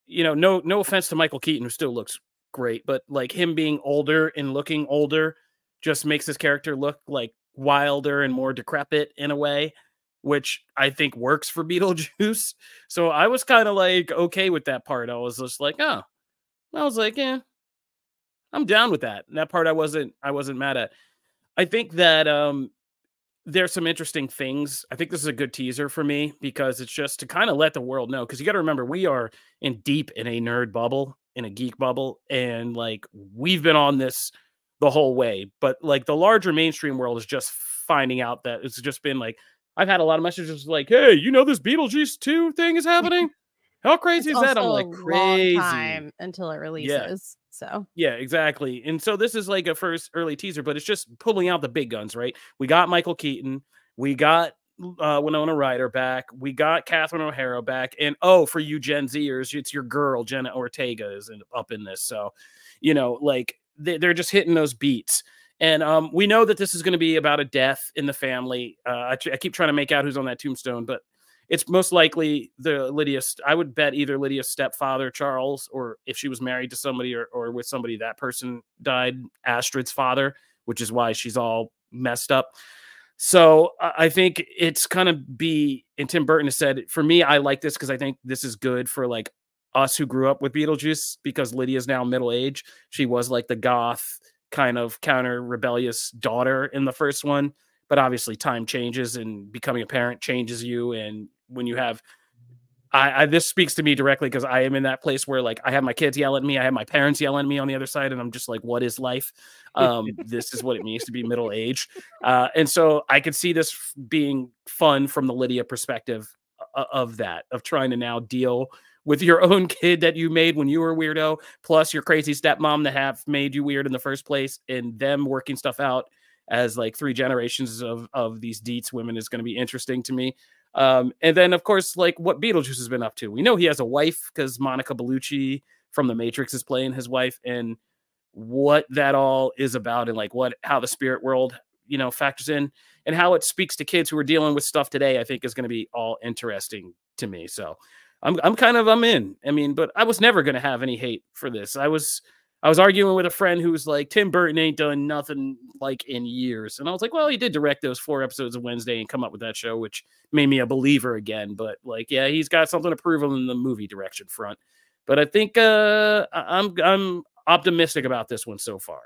you know, no no offense to Michael Keaton who still looks great, but like him being older and looking older just makes his character look like wilder and more decrepit in a way, which I think works for Beetlejuice. So I was kind of like okay with that part. I was just like, oh, I was like, yeah, I'm down with that. And that part I wasn't I wasn't mad at. I think that um there's some interesting things. I think this is a good teaser for me because it's just to kind of let the world know because you got to remember we are in deep in a nerd bubble, in a geek bubble and like we've been on this the whole way, but like the larger mainstream world is just finding out that it's just been like I've had a lot of messages like, "Hey, you know this Beetlejuice 2 thing is happening?" How crazy It's is that? I'm like a long crazy. time until it releases. So Yeah, exactly. And so this is like a first early teaser, but it's just pulling out the big guns, right? We got Michael Keaton, we got uh, Winona Ryder back, we got Catherine O'Hara back, and oh, for you Gen Zers, it's your girl Jenna Ortega is in, up in this. So, you know, like they, they're just hitting those beats. And um, we know that this is going to be about a death in the family. Uh, I, I keep trying to make out who's on that tombstone, but it's most likely the Lydia. I would bet either Lydia's stepfather, Charles, or if she was married to somebody or, or with somebody, that person died, Astrid's father, which is why she's all messed up. So I think it's kind of be, and Tim Burton has said, for me, I like this because I think this is good for like us who grew up with Beetlejuice because Lydia's now middle age. She was like the goth kind of counter rebellious daughter in the first one but obviously time changes and becoming a parent changes you and when you have I, I this speaks to me directly because I am in that place where like I have my kids yell at me, I have my parents yelling at me on the other side, and I'm just like, what is life? Um, this is what it means to be middle age, uh, and so I could see this being fun from the Lydia perspective o- of that, of trying to now deal with your own kid that you made when you were weirdo, plus your crazy stepmom that have made you weird in the first place, and them working stuff out as like three generations of of these Dietz women is going to be interesting to me. Um, and then of course, like what Beetlejuice has been up to. We know he has a wife because Monica Bellucci from The Matrix is playing his wife, and what that all is about, and like what how the spirit world you know factors in, and how it speaks to kids who are dealing with stuff today. I think is going to be all interesting to me. So. I'm, I'm kind of I'm in. I mean, but I was never gonna have any hate for this. I was I was arguing with a friend who was like, Tim Burton ain't done nothing like in years. And I was like, well, he did direct those four episodes of Wednesday and come up with that show, which made me a believer again. But like, yeah, he's got something to prove on the movie direction front. But I think uh, I'm I'm optimistic about this one so far.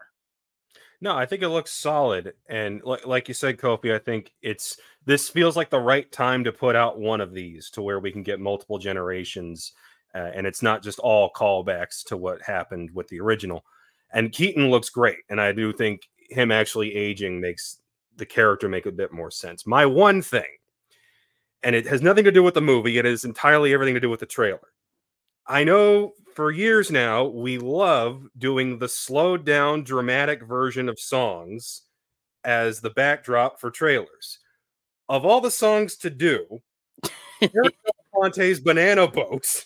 No, I think it looks solid, and like, like you said, Kofi, I think it's this feels like the right time to put out one of these to where we can get multiple generations, uh, and it's not just all callbacks to what happened with the original. And Keaton looks great, and I do think him actually aging makes the character make a bit more sense. My one thing, and it has nothing to do with the movie; it is entirely everything to do with the trailer. I know for years now, we love doing the slowed down dramatic version of songs as the backdrop for trailers. Of all the songs to do, Fonte's Banana Boat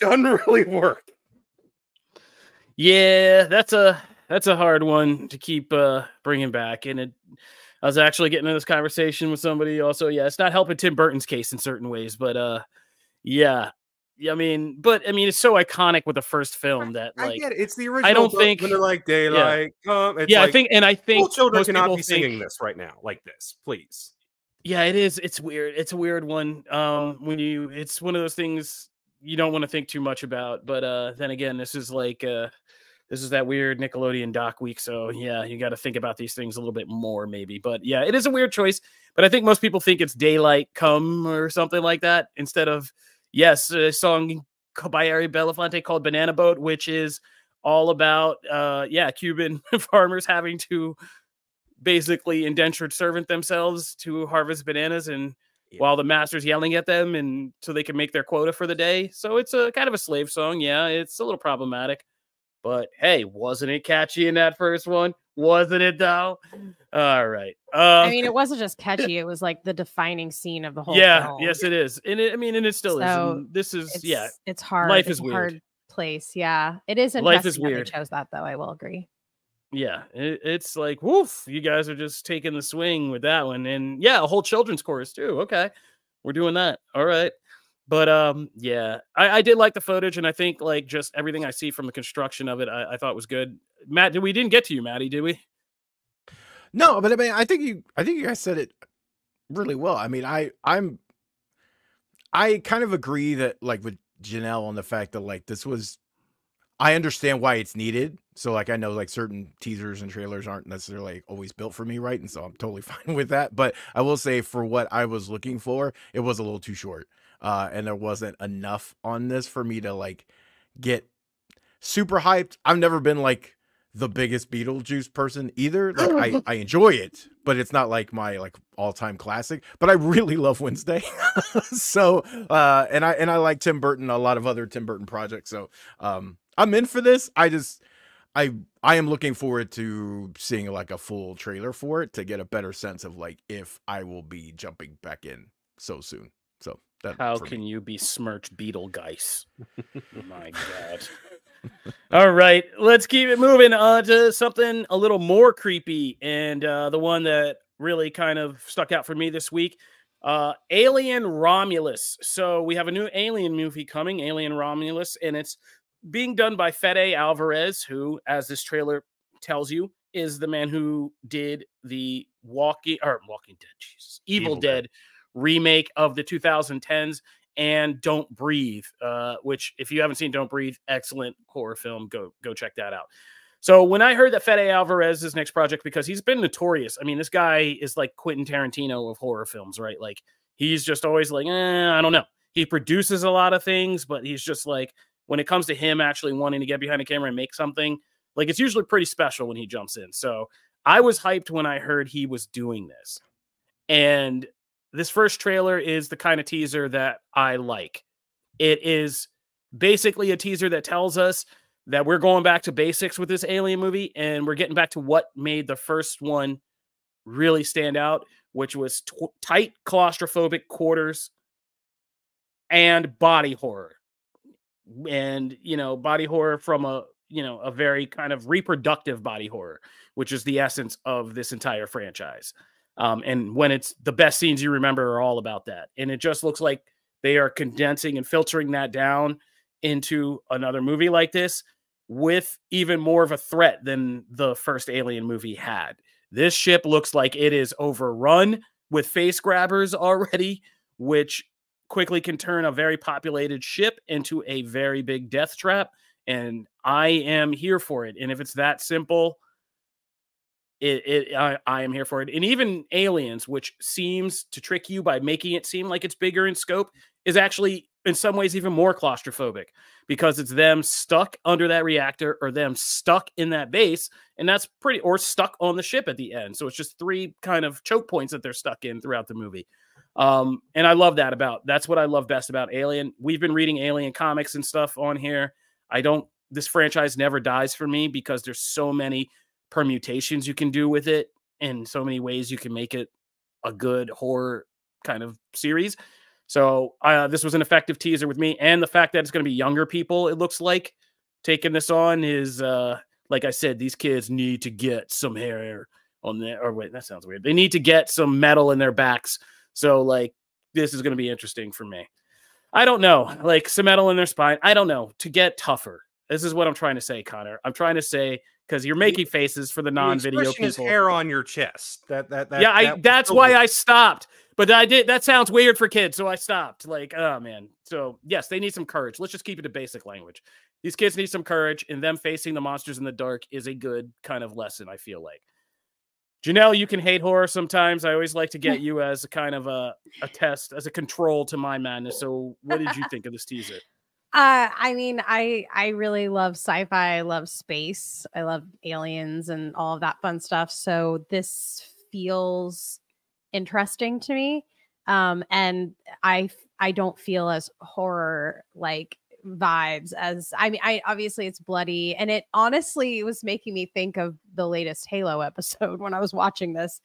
doesn't really work. Yeah, that's a that's a hard one to keep uh bringing back and it I was actually getting in this conversation with somebody also. Yeah, it's not helping Tim Burton's case in certain ways, but uh yeah, yeah, I mean, but I mean, it's so iconic with the first film that like I get it. it's the original. I don't think when they're like daylight. Yeah, yeah like, I think, and I think children cannot be singing this right now like this, please. Yeah, it is. It's weird. It's a weird one. Um, when you, it's one of those things you don't want to think too much about. But uh, then again, this is like uh, this is that weird Nickelodeon doc week. So yeah, you got to think about these things a little bit more, maybe. But yeah, it is a weird choice. But I think most people think it's daylight come or something like that instead of yes, a song by Harry Belafonte called Banana Boat, which is all about uh yeah, Cuban farmers having to basically indentured servant themselves to harvest bananas and yeah. while the master's yelling at them and so they can make their quota for the day. So it's a kind of a slave song. Yeah, it's a little problematic. But hey, wasn't it catchy in that first one? Wasn't it though? All right. Um, I mean, it wasn't just catchy; it was like the defining scene of the whole. Yeah, film. yes, it is, and it, I mean, and it still so is. And this is yeah, it's hard. Life it's is weird. Hard place. Yeah, it is. Life is weird. Chose that though. I will agree. Yeah, it, it's like woof. You guys are just taking the swing with that one, and yeah, a whole children's chorus too. Okay, we're doing that. All right. But um, yeah, I, I, did like the footage, and I think like just everything I see from the construction of it, I, I thought was good. Matt, did we didn't get to you, Matty? Did we? No, but I mean, I think you, I think you guys said it really well. I mean, I, I'm, I kind of agree that like with Janelle on the fact that like this was, I understand why it's needed. So like I know like certain teasers and trailers aren't necessarily like, always built for me, right? And so I'm totally fine with that. But I will say for what I was looking for, it was a little too short uh, and there wasn't enough on this for me to like get super hyped. I've never been like the biggest Beetlejuice person either. Like I, I enjoy it, but it's not like my like all-time classic. But I really love Wednesday. so uh and I and I like Tim Burton, a lot of other Tim Burton projects. So um I'm in for this. I just I I am looking forward to seeing like a full trailer for it to get a better sense of like if I will be jumping back in so soon. So that How can me. you besmirch Beetlejuice? My God. All right, let's keep it moving on to something a little more creepy, and uh, the one that really kind of stuck out for me this week. Uh, Alien Romulus. So we have a new Alien movie coming, Alien Romulus, and it's being done by Fede Alvarez, who, as this trailer tells you, is the man who did the Walking or Walking Dead, Jesus, Evil, Evil Dead, Dead remake of the 2010s and Don't Breathe, uh, which if you haven't seen Don't Breathe, excellent horror film. Go go check that out. So when I heard that Fede Alvarez's next project, because he's been notorious. I mean, this guy is like Quentin Tarantino of horror films, right? Like he's just always like, eh, I don't know. He produces a lot of things, but he's just like when it comes to him actually wanting to get behind the camera and make something, like it's usually pretty special when he jumps in. So I was hyped when I heard he was doing this. And this first trailer is the kind of teaser that I like. It is basically a teaser that tells us that we're going back to basics with this alien movie and we're getting back to what made the first one really stand out, which was tight claustrophobic quarters and body horror. And, you know, body horror from a, you know, a very kind of reproductive body horror, which is the essence of this entire franchise. Um, and when it's the best scenes you remember are all about that. And it just looks like they are condensing and filtering that down into another movie like this with even more of a threat than the first Alien movie had. This ship looks like it is overrun with face grabbers already, which quickly can turn a very populated ship into a very big death trap. And I am here for it. And if it's that simple, it, it I, I am here for it. And even Aliens, which seems to trick you by making it seem like it's bigger in scope, is actually in some ways even more claustrophobic because it's them stuck under that reactor or them stuck in that base and that's pretty or stuck on the ship at the end so it's just three kind of choke points that they're stuck in throughout the movie um and i love that about that's what i love best about alien we've been reading alien comics and stuff on here i don't this franchise never dies for me because there's so many permutations you can do with it and so many ways you can make it a good horror kind of series so uh, this was an effective teaser with me, and the fact that it's going to be younger people. It looks like taking this on is uh, like I said, these kids need to get some hair on their. Or wait, that sounds weird. They need to get some metal in their backs. So like this is going to be interesting for me. I don't know, like some metal in their spine. I don't know to get tougher. This is what I'm trying to say, Connor. I'm trying to say because you're making faces for the non-video people. hair on your chest. That that, that yeah, I, that that's why I stopped but I did that sounds weird for kids, so I stopped. Like, oh man. So yes, they need some courage. Let's just keep it a basic language. These kids need some courage, and them facing the monsters in the dark is a good kind of lesson. I feel like. Janelle, you can hate horror sometimes. I always like to get you as a kind of a, a test, as a control to my madness. So, what did you think of this teaser? Uh, I mean, I I really love sci-fi. I love space. I love aliens and all of that fun stuff. So this feels interesting to me. Um, and I I don't feel as horror like vibes as I mean I obviously it's bloody and it honestly was making me think of the latest Halo episode when I was watching this.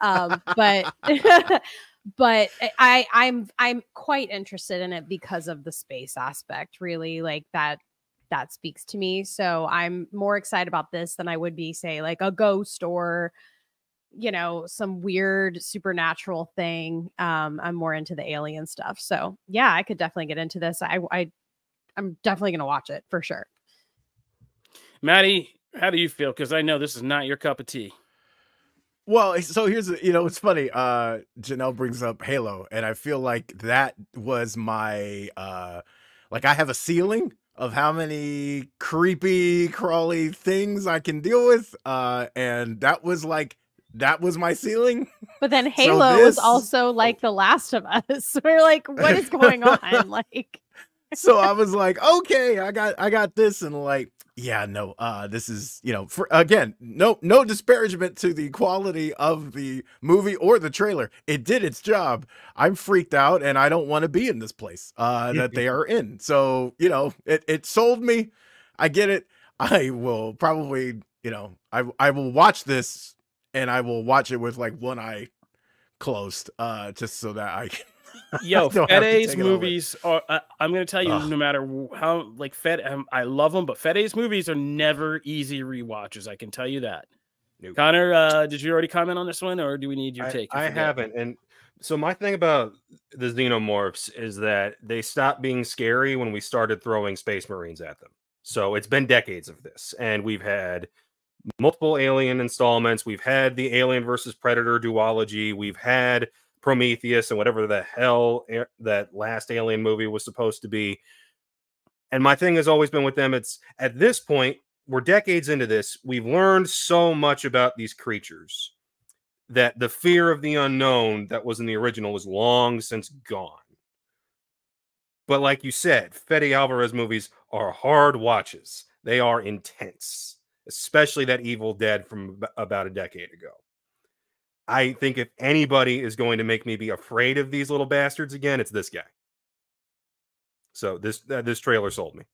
Um, but but I I'm I'm quite interested in it because of the space aspect really like that that speaks to me. So I'm more excited about this than I would be say like a ghost or you know some weird supernatural thing um i'm more into the alien stuff so yeah i could definitely get into this i i i'm definitely gonna watch it for sure maddie how do you feel because i know this is not your cup of tea well so here's you know it's funny uh janelle brings up halo and i feel like that was my uh like i have a ceiling of how many creepy crawly things i can deal with uh and that was like that was my ceiling. But then Halo so this... was also like The Last of Us. We're like, what is going on? like so I was like, okay, I got I got this, and like, yeah, no, uh, this is you know, for again, no no disparagement to the quality of the movie or the trailer. It did its job. I'm freaked out, and I don't want to be in this place uh, that they are in. So you know, it it sold me. I get it. I will probably you know, I I will watch this and I will watch it with like one eye closed, uh, just so that I can. Yo, Fede's movies are. Uh, I'm gonna tell you, Ugh. no matter how like Fed, um, I love them, but Fede's movies are never easy re-watches. I can tell you that. Nope. Connor, uh, did you already comment on this one, or do we need your take? I, I haven't, and so my thing about the xenomorphs is that they stopped being scary when we started throwing space marines at them. So it's been decades of this, and we've had multiple alien installments. We've had the Alien versus Predator duology. We've had Prometheus and whatever the hell that last Alien movie was supposed to be. And my thing has always been with them it's at this point, we're decades into this. We've learned so much about these creatures that the fear of the unknown that was in the original is long since gone. But like you said, Fede Alvarez movies are hard watches. They are intense especially that Evil Dead from about a decade ago. I think if anybody is going to make me be afraid of these little bastards again, it's this guy. So this uh, this trailer sold me.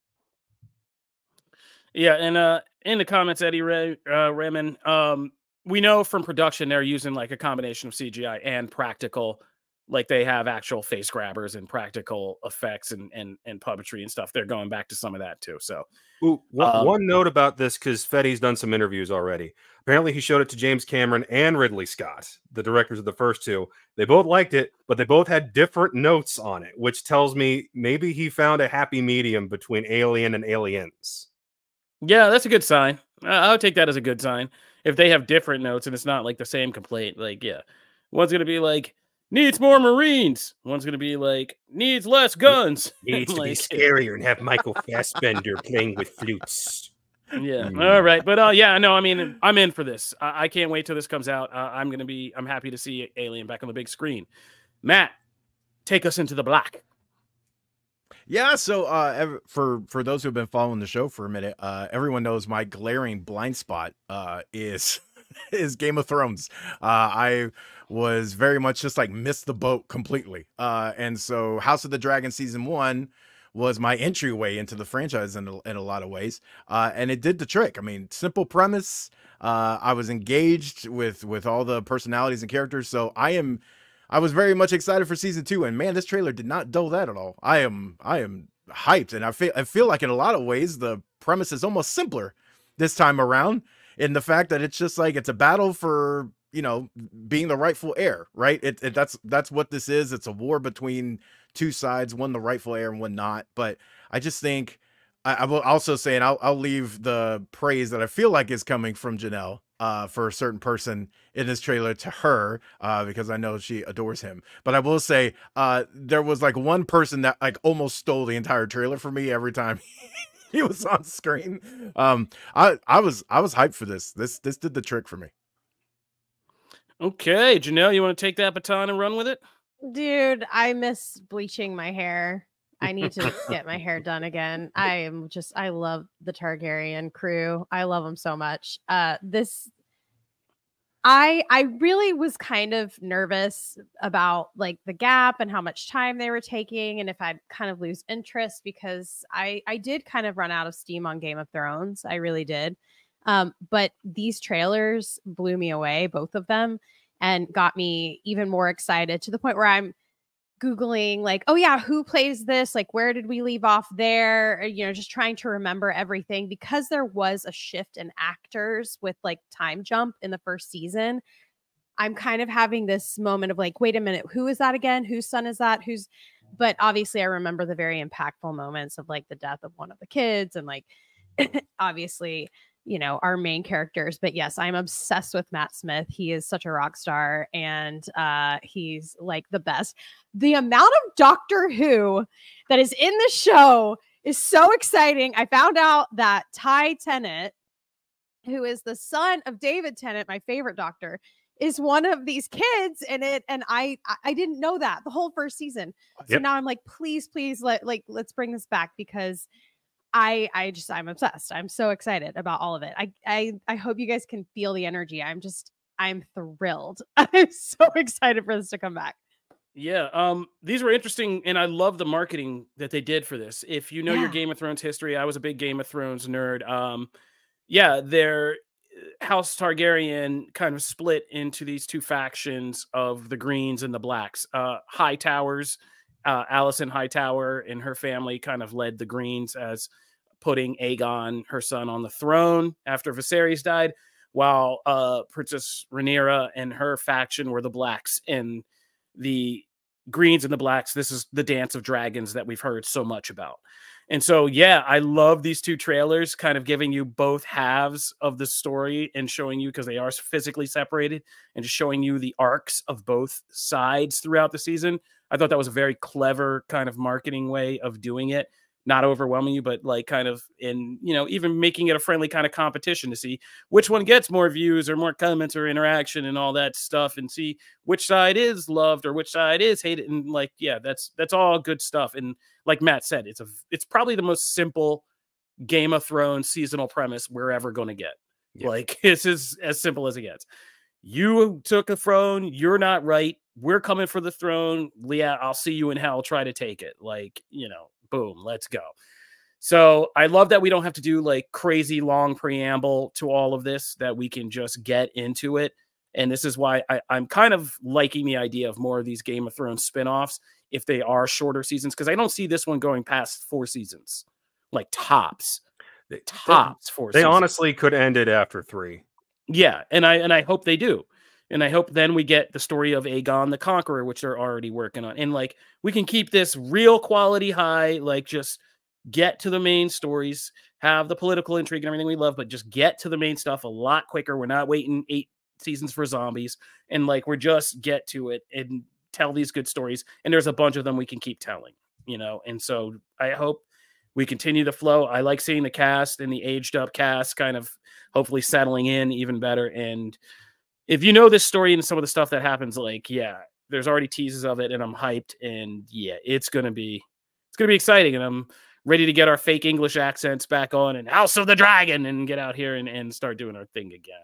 Yeah, and uh, in the comments, Eddie Ray, uh, Raymond, um, we know from production they're using like a combination of CGI and practical like they have actual face grabbers and practical effects and and and puppetry and stuff. They're going back to some of that too. So, Ooh, one, um, one note about this because Fede's done some interviews already. Apparently, he showed it to James Cameron and Ridley Scott, the directors of the first two. They both liked it, but they both had different notes on it, which tells me maybe he found a happy medium between Alien and Aliens. Yeah, that's a good sign. I would take that as a good sign. If they have different notes and it's not like the same complaint, like yeah, one's gonna be like needs more Marines. One's gonna be like needs less guns. Needs to be scarier and have Michael Fassbender playing with flutes. Yeah. All right. But uh, yeah, no, I mean, I'm in for this. I, I can't wait till this comes out. Uh, I'm gonna be. I'm happy to see Alien back on the big screen. Matt, take us into the black. Yeah, so uh, ev- for for those who've been following the show for a minute, uh, everyone knows my glaring blind spot uh, is is Game of Thrones. Uh, I was very much just like missed the boat completely, uh, and so House of the Dragon season one was my entryway into the franchise in a, in a lot of ways, uh, and it did the trick. I mean, simple premise. Uh, I was engaged with with all the personalities and characters, so I am I was very much excited for season two, and man, this trailer did not dull that at all. I am I am hyped, and I feel I feel like in a lot of ways the premise is almost simpler this time around in the fact that it's just like it's a battle for you know being the rightful heir, right? It, it that's that's what this is. It's a war between two sides, one the rightful heir and one not. But I just think I, I will also say, and I'll I'll leave the praise that I feel like is coming from Janelle uh, for a certain person in this trailer to her uh, because I know she adores him. But I will say uh, there was like one person that like almost stole the entire trailer for me every time he was on screen. Um, I I was I was hyped for this. This this did the trick for me. Okay, Janelle, you want to take that baton and run with it? Dude, I miss bleaching my hair. I need to get my hair done again. I am just I love the Targaryen crew. I love them so much. Uh this I I really was kind of nervous about like the gap and how much time they were taking and if I'd kind of lose interest because I I did kind of run out of steam on Game of Thrones. I really did. Um but these trailers blew me away, both of them, and got me even more excited to the point where I'm googling like oh yeah who plays this? Like where did we leave off there? You know just trying to remember everything. Because there was a shift in actors with like time jump in the first season i'm kind of having this moment of like wait a minute who is that again? Whose son is that? Who's but obviously i remember the very impactful moments of like the death of one of the kids and like obviously you know our main characters but yes i'm obsessed with matt smith. He is such a rock star and uh he's like the best. The amount of doctor who that is in the show is so exciting. I found out that ty tennant who is the son of david tennant my favorite doctor is one of these kids in it and i i didn't know that the whole first season. So Yep. now i'm like please please let like let's bring this back because I I just I'm obsessed. I'm so excited about all of it. I I I hope you guys can feel the energy. I'm just I'm thrilled. I'm so excited for this to come back. Yeah, um, these were interesting, and I love the marketing that they did for this. If you know your Game of Thrones history, I was a big Game of Thrones nerd. Um, yeah, their uh, House Targaryen kind of split into these two factions of the Greens and the Blacks. Uh, Hightowers, uh, Alicent Hightower and her family kind of led the Greens as putting Aegon, her son, on the throne after Viserys died, while uh, Princess Rhaenyra and her faction were the Blacks and the greens and the blacks. This is the dance of dragons that we've heard so much about. And so, yeah, I love these two trailers, kind of giving you both halves of the story and showing you because they are physically separated and just showing you the arcs of both sides throughout the season. I thought that was a very clever kind of marketing way of doing it. Not overwhelming you, but like kind of in, you know, even making it a friendly kind of competition to see which one gets more views or more comments or interaction and all that stuff and see which side is loved or which side is hated and like yeah that's that's all good stuff and like matt said it's a it's probably the most simple game of thrones seasonal premise we're ever going to get Yeah. like it's as as simple as it gets you took a throne you're not right we're coming for the throne leah i'll see you in hell try to take it like you know boom let's go so I love that we don't have to do like crazy long preamble to all of this, that we can just get into it. And this is why I, I'm kind of liking the idea of more of these Game of Thrones spin-offs if they are shorter seasons, because I don't see this one going past four seasons, like tops. They, Tops four they seasons. honestly could end it after three. Yeah, and I and I hope they do. And I hope then we get the story of Aegon the Conqueror, which they're already working on. And like we can keep this real quality high, like just get to the main stories, have the political intrigue and everything we love, but just get to the main stuff a lot quicker. We're not waiting eight seasons for zombies. And like we're just get to it and tell these good stories. And there's a bunch of them we can keep telling, you know. And so I hope we continue the flow. I like seeing the cast and the aged up cast kind of hopefully settling in even better. And if you know this story and some of the stuff that happens, like, yeah, there's already teases of it and I'm hyped. And yeah, it's gonna be it's gonna be exciting. And I'm ready to get our fake English accents back on and House of the Dragon and get out here and, and start doing our thing again.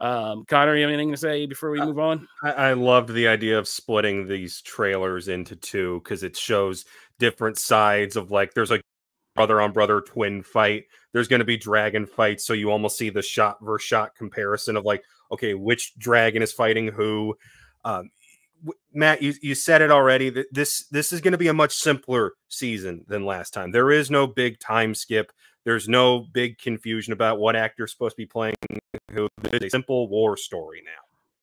Um, Connor, you have anything to say before we move on? I, I loved the idea of splitting these trailers into two because it shows different sides of like there's like brother on brother twin fight. There's going to be dragon fights, so you almost see the shot versus shot comparison of like, okay, which dragon is fighting who. Um, Matt, you, you said it already. This this is going to be a much simpler season than last time. There is no big time skip. There's no big confusion about what actor is supposed to be playing who. It's a simple war story now.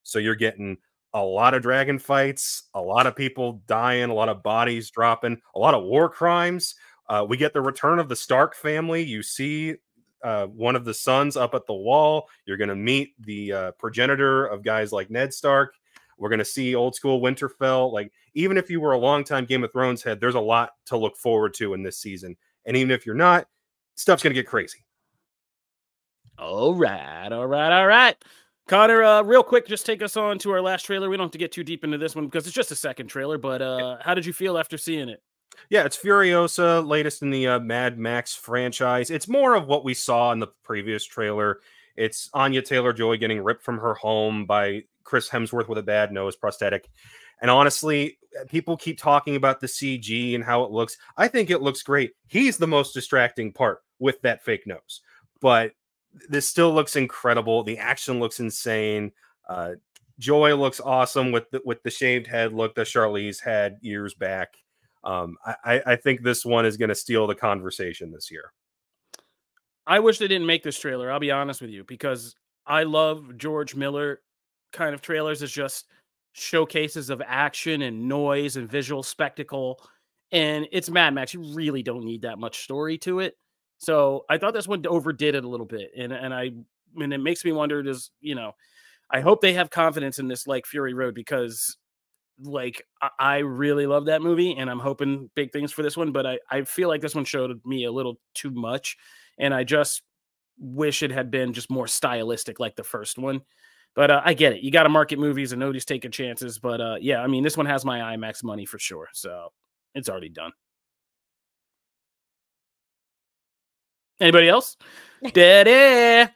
So you're getting a lot of dragon fights, a lot of people dying, a lot of bodies dropping, a lot of war crimes. Uh, we get the return of the Stark family. You see uh, one of the sons up at the wall. You're going to meet the uh, progenitor of guys like Ned Stark. We're going to see old school Winterfell. Like, even if you were a longtime Game of Thrones head, there's a lot to look forward to in this season. And even if you're not, stuff's going to get crazy. All right. All right. All right. Connor, uh, real quick, just take us on to our last trailer. We don't have to get too deep into this one because it's just a second trailer, but uh, how did you feel after seeing it? Yeah, it's Furiosa, latest in the uh, Mad Max franchise. It's more of what we saw in the previous trailer. It's Anya Taylor Joy getting ripped from her home by Chris Hemsworth with a bad nose prosthetic. And honestly, people keep talking about the CG and how it looks. I think it looks great. He's the most distracting part with that fake nose. But this still looks incredible. The action looks insane. Uh, Joy looks awesome with the, with the shaved head look that Charlize had years back. Um, I, I think this one is going to steal the conversation this year. I wish they didn't make this trailer. I'll be honest with you because I love George Miller kind of trailers as just showcases of action and noise and visual spectacle. And it's Mad Max. You really don't need that much story to it. So I thought this one overdid it a little bit, and and I and it makes me wonder does you know I hope they have confidence in this like Fury Road because like I really love that movie and I'm hoping big things for this one, but I I feel like this one showed me a little too much, and I just wish it had been just more stylistic like the first one. But uh, I get it. You got to market movies and nobody's taking chances. But uh, yeah, I mean, this one has my IMAX money for sure. So it's already done. Anybody else? Daddy.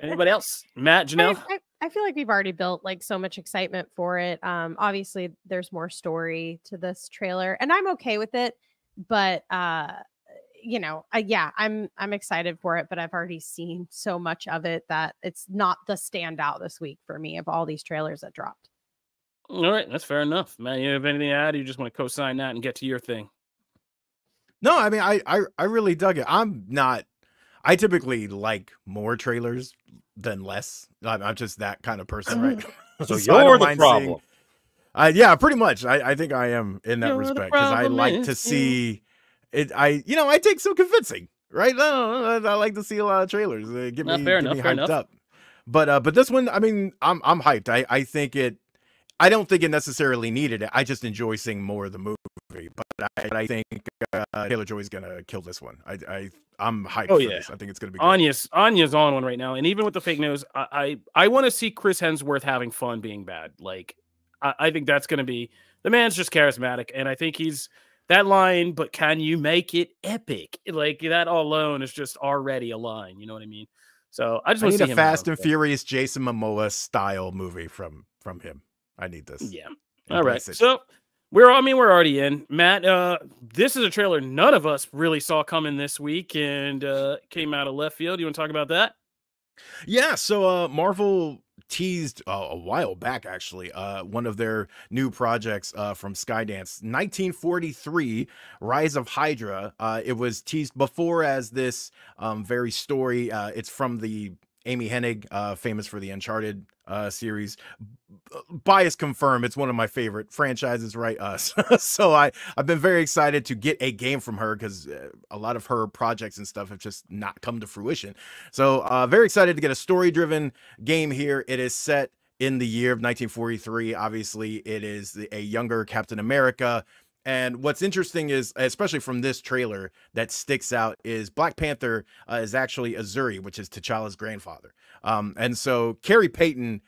Anybody else? Matt, Janelle? I, I, I, feel like we've already built like so much excitement for it. Um, obviously there's more story to this trailer, and I'm okay with it. But uh, you know, uh, yeah, I'm I'm excited for it, but I've already seen so much of it that it's not the standout this week for me of all these trailers that dropped. All right, that's fair enough. Matt, you have anything to add? you just want to co-sign that and get to your thing? No, I mean, I, I, I really dug it. I'm not. I typically like more trailers than less. I'm, I'm just that kind of person, right? so, so you're the problem. Seeing, uh, yeah, pretty much. I, I think I am in that you're respect because I like to see it. I, you know, I take some convincing, right? I, I like to see a lot of trailers. Get me, get enough, me hyped up. But, uh, but this one, I mean, I'm, I'm hyped. I, I think it. I don't think it necessarily needed it. I just enjoy seeing more of the movie. But I, I think uh, Taylor Joy's gonna kill this one. I, I I'm hyped. Oh yeah, this. I think it's gonna be. Good. Anya's Anya's on one right now, and even with the fake news, I I, I want to see Chris Hemsworth having fun being bad. Like I, I think that's gonna be the man's just charismatic, and I think he's that line. But can you make it epic? Like that alone is just already a line. You know what I mean? So I just I need a Fast and Furious Jason Momoa style movie from from him. I need this. Yeah. All right. It. So we're I mean we're already in. Matt, uh this is a trailer none of us really saw coming this week and uh came out of left field. You want to talk about that? Yeah, so uh Marvel teased uh, a while back actually uh one of their new projects uh from Skydance 1943 Rise of Hydra uh it was teased before as this um very story uh it's from the Amy Hennig, uh, famous for the Uncharted uh, series. Bias confirmed, it's one of my favorite franchises, right? Us. so I I've been very excited to get a game from her because uh, a lot of her projects and stuff have just not come to fruition. So uh, very excited to get a story driven game here. It is set in the year of 1943. Obviously, it is a younger Captain America And what's interesting is, especially from this trailer, that sticks out is Black Panther uh, is actually Azzuri, which is T'Challa's grandfather. Um, and so Khary Payton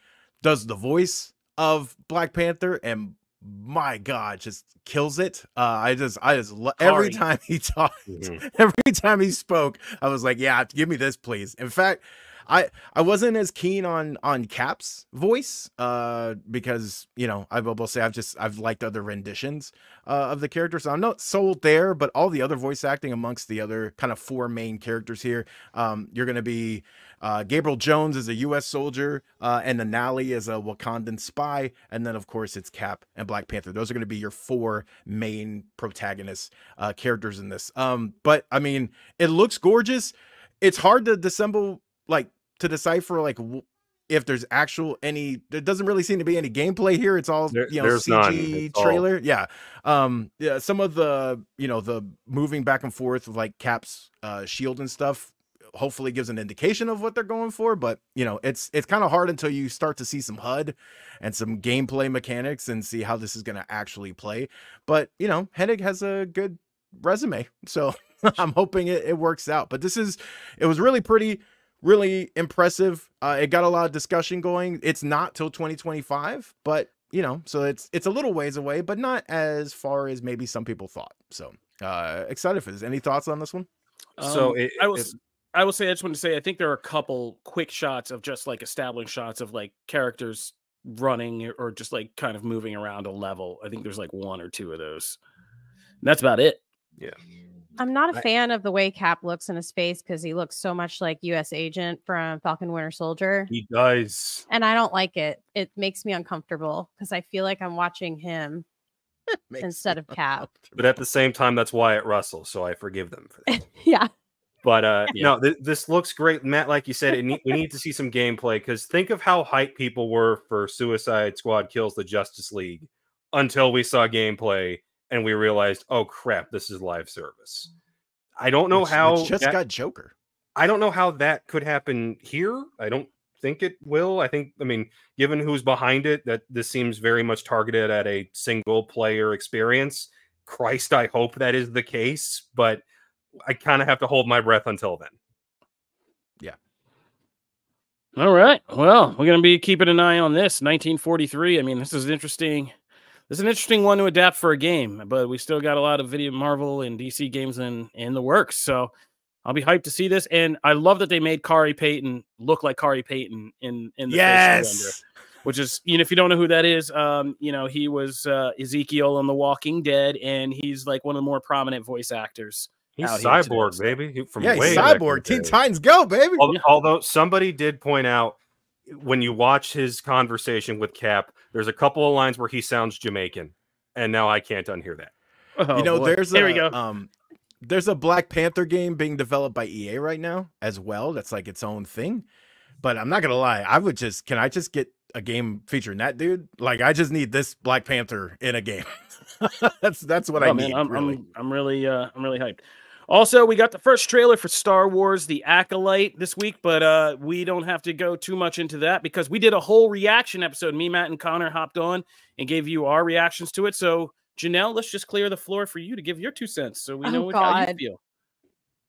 does the voice of Black Panther, and my God, just kills it. Uh, I just, I just, lo- every time he talked, mm-hmm. every time he spoke, I was like, yeah, give me this, please. In fact, I I wasn't as keen on on Cap's voice uh because you know I will say I've just I've liked other renditions uh, of the character so I'm not sold there but all the other voice acting amongst the other kind of four main characters here um you're gonna be uh, Gabriel Jones is a U.S. soldier, uh, and Nali is a Wakandan spy, and then of course it's Cap and Black Panther. Those are to be your four main protagonist uh, characters in this. Um, but I mean, it looks gorgeous. It's hard to dissemble like to decipher like if there's actual any there doesn't really seem to be any gameplay here. It's all there, you know cg trailer all... yeah. Um yeah some of the you know the moving back and forth of like cap's uh shield and stuff hopefully gives an indication of what they're going for but you know it's it's kind of hard until you start to see some hud and some gameplay mechanics and see how this is going to actually play. But you know hennig has a good resume so i'm hoping it, it works out. But this is it was really pretty really impressive. Uh, it got a lot of discussion going. It's not till 2025, but you know, so it's it's a little ways away, but not as far as maybe some people thought. So uh, excited for this. Any thoughts on this one? So um, it, I was. It, I will say, I just want to say, I think there are a couple quick shots of just like establishing shots of like characters running or just like kind of moving around a level. I think there's like one or two of those. And that's about it. Yeah. I'm not a fan of the way Cap looks in his face because he looks so much like U.S. Agent from Falcon Winter Soldier. He does, and I don't like it. It makes me uncomfortable because I feel like I'm watching him instead of Cap. But at the same time, that's Wyatt Russell, so I forgive them for that. yeah. But uh, yeah. no, th- this looks great, Matt. Like you said, ne- we need to see some gameplay because think of how hyped people were for Suicide Squad kills the Justice League until we saw gameplay and we realized, oh crap, this is live service. I don't know which, how which just that, got Joker. I don't know how that could happen here. I don't think it will. I think, I mean, given who's behind it, that this seems very much targeted at a single player experience. Christ, I hope that is the case, but I kind of have to hold my breath until then. Yeah. All right. Well, we're going to be keeping an eye on this. 1943. I mean, this is interesting this is an interesting one to adapt for a game, but we still got a lot of video Marvel and DC games in in the works. So I'll be hyped to see this. And I love that they made Khary Payton look like Khary Payton in in the yes. which is you know if you don't know who that is, um, you know he was uh, Ezekiel on The Walking Dead, and he's like one of the more prominent voice actors. He's cyborg, baby. From yeah, way cyborg. Teen Titans Go, baby. Although somebody did point out when you watch his conversation with Cap, there's a couple of lines where he sounds Jamaican, and now I can't unhear that. Oh, you know, boy. there's there a, we go. Um, there's a Black Panther game being developed by EA right now as well. That's like its own thing. But I'm not gonna lie, I would just can I just get a game featuring that dude? Like I just need this Black Panther in a game. that's that's what oh, I man, need. I'm, really. I'm, I'm really uh I'm really hyped. Also, we got the first trailer for Star Wars The Acolyte this week, but uh, we don't have to go too much into that because we did a whole reaction episode. Me, Matt, and Connor hopped on and gave you our reactions to it. So, Janelle, let's just clear the floor for you to give your two cents so we know oh, how you feel.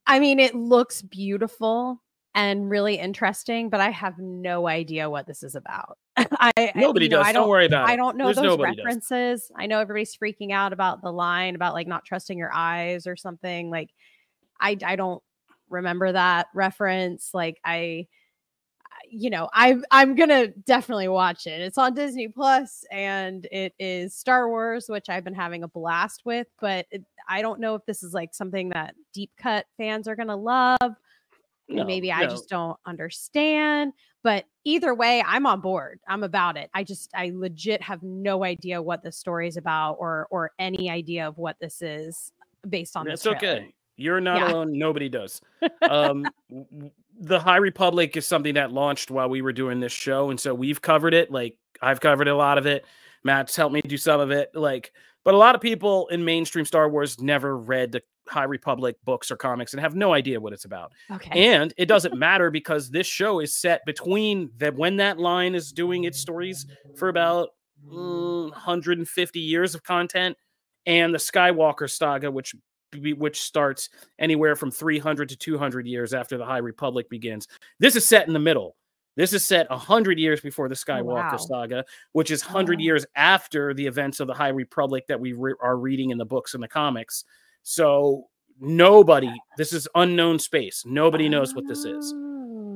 I mean, it looks beautiful and really interesting, but I have no idea what this is about. I nobody does. Know, don't, don't, worry about it. I don't know There's those references. Does. I know everybody's freaking out about the line about like not trusting your eyes or something. Like, I I don't remember that reference. Like, I you know, I I'm gonna definitely watch it. It's on Disney Plus and it is Star Wars, which I've been having a blast with. But it, I don't know if this is like something that deep cut fans are gonna love no, maybe I just don't understand. But either way, I'm on board. I'm about it. I just I legit have no idea what the story is about or or any idea of what this is based on It's okay. You're not yeah. alone. Nobody does. Um, the High Republic is something that launched while we were doing this show, and so we've covered it. Like I've covered a lot of it. Matt's helped me do some of it. Like, but a lot of people in mainstream Star Wars never read the High Republic books or comics and have no idea what it's about. Okay. And it doesn't matter because this show is set between that when that line is doing its stories for about mm, 150 years of content and the Skywalker saga, which which starts anywhere from 300 to 200 years after the High Republic begins. This is set in the middle. This is set 100 years before the Skywalker oh, wow. saga, which is 100 oh. years after the events of the High Republic that we re are reading in the books and the comics. So nobody, this is unknown space. Nobody knows what this is.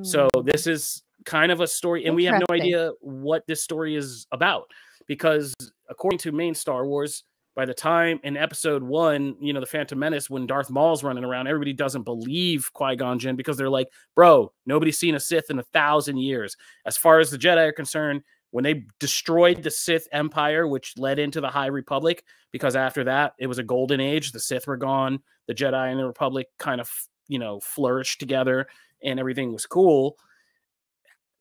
So oh. this is kind of a story, and we have no idea what this story is about because according to main Star Wars, by the time in episode one, you know, the Phantom Menace, when Darth Maul's running around, everybody doesn't believe Qui Gon Jinn because they're like, bro, nobody's seen a Sith in a thousand years. As far as the Jedi are concerned, when they destroyed the Sith Empire, which led into the High Republic, because after that, it was a golden age. The Sith were gone, the Jedi and the Republic kind of, you know, flourished together and everything was cool.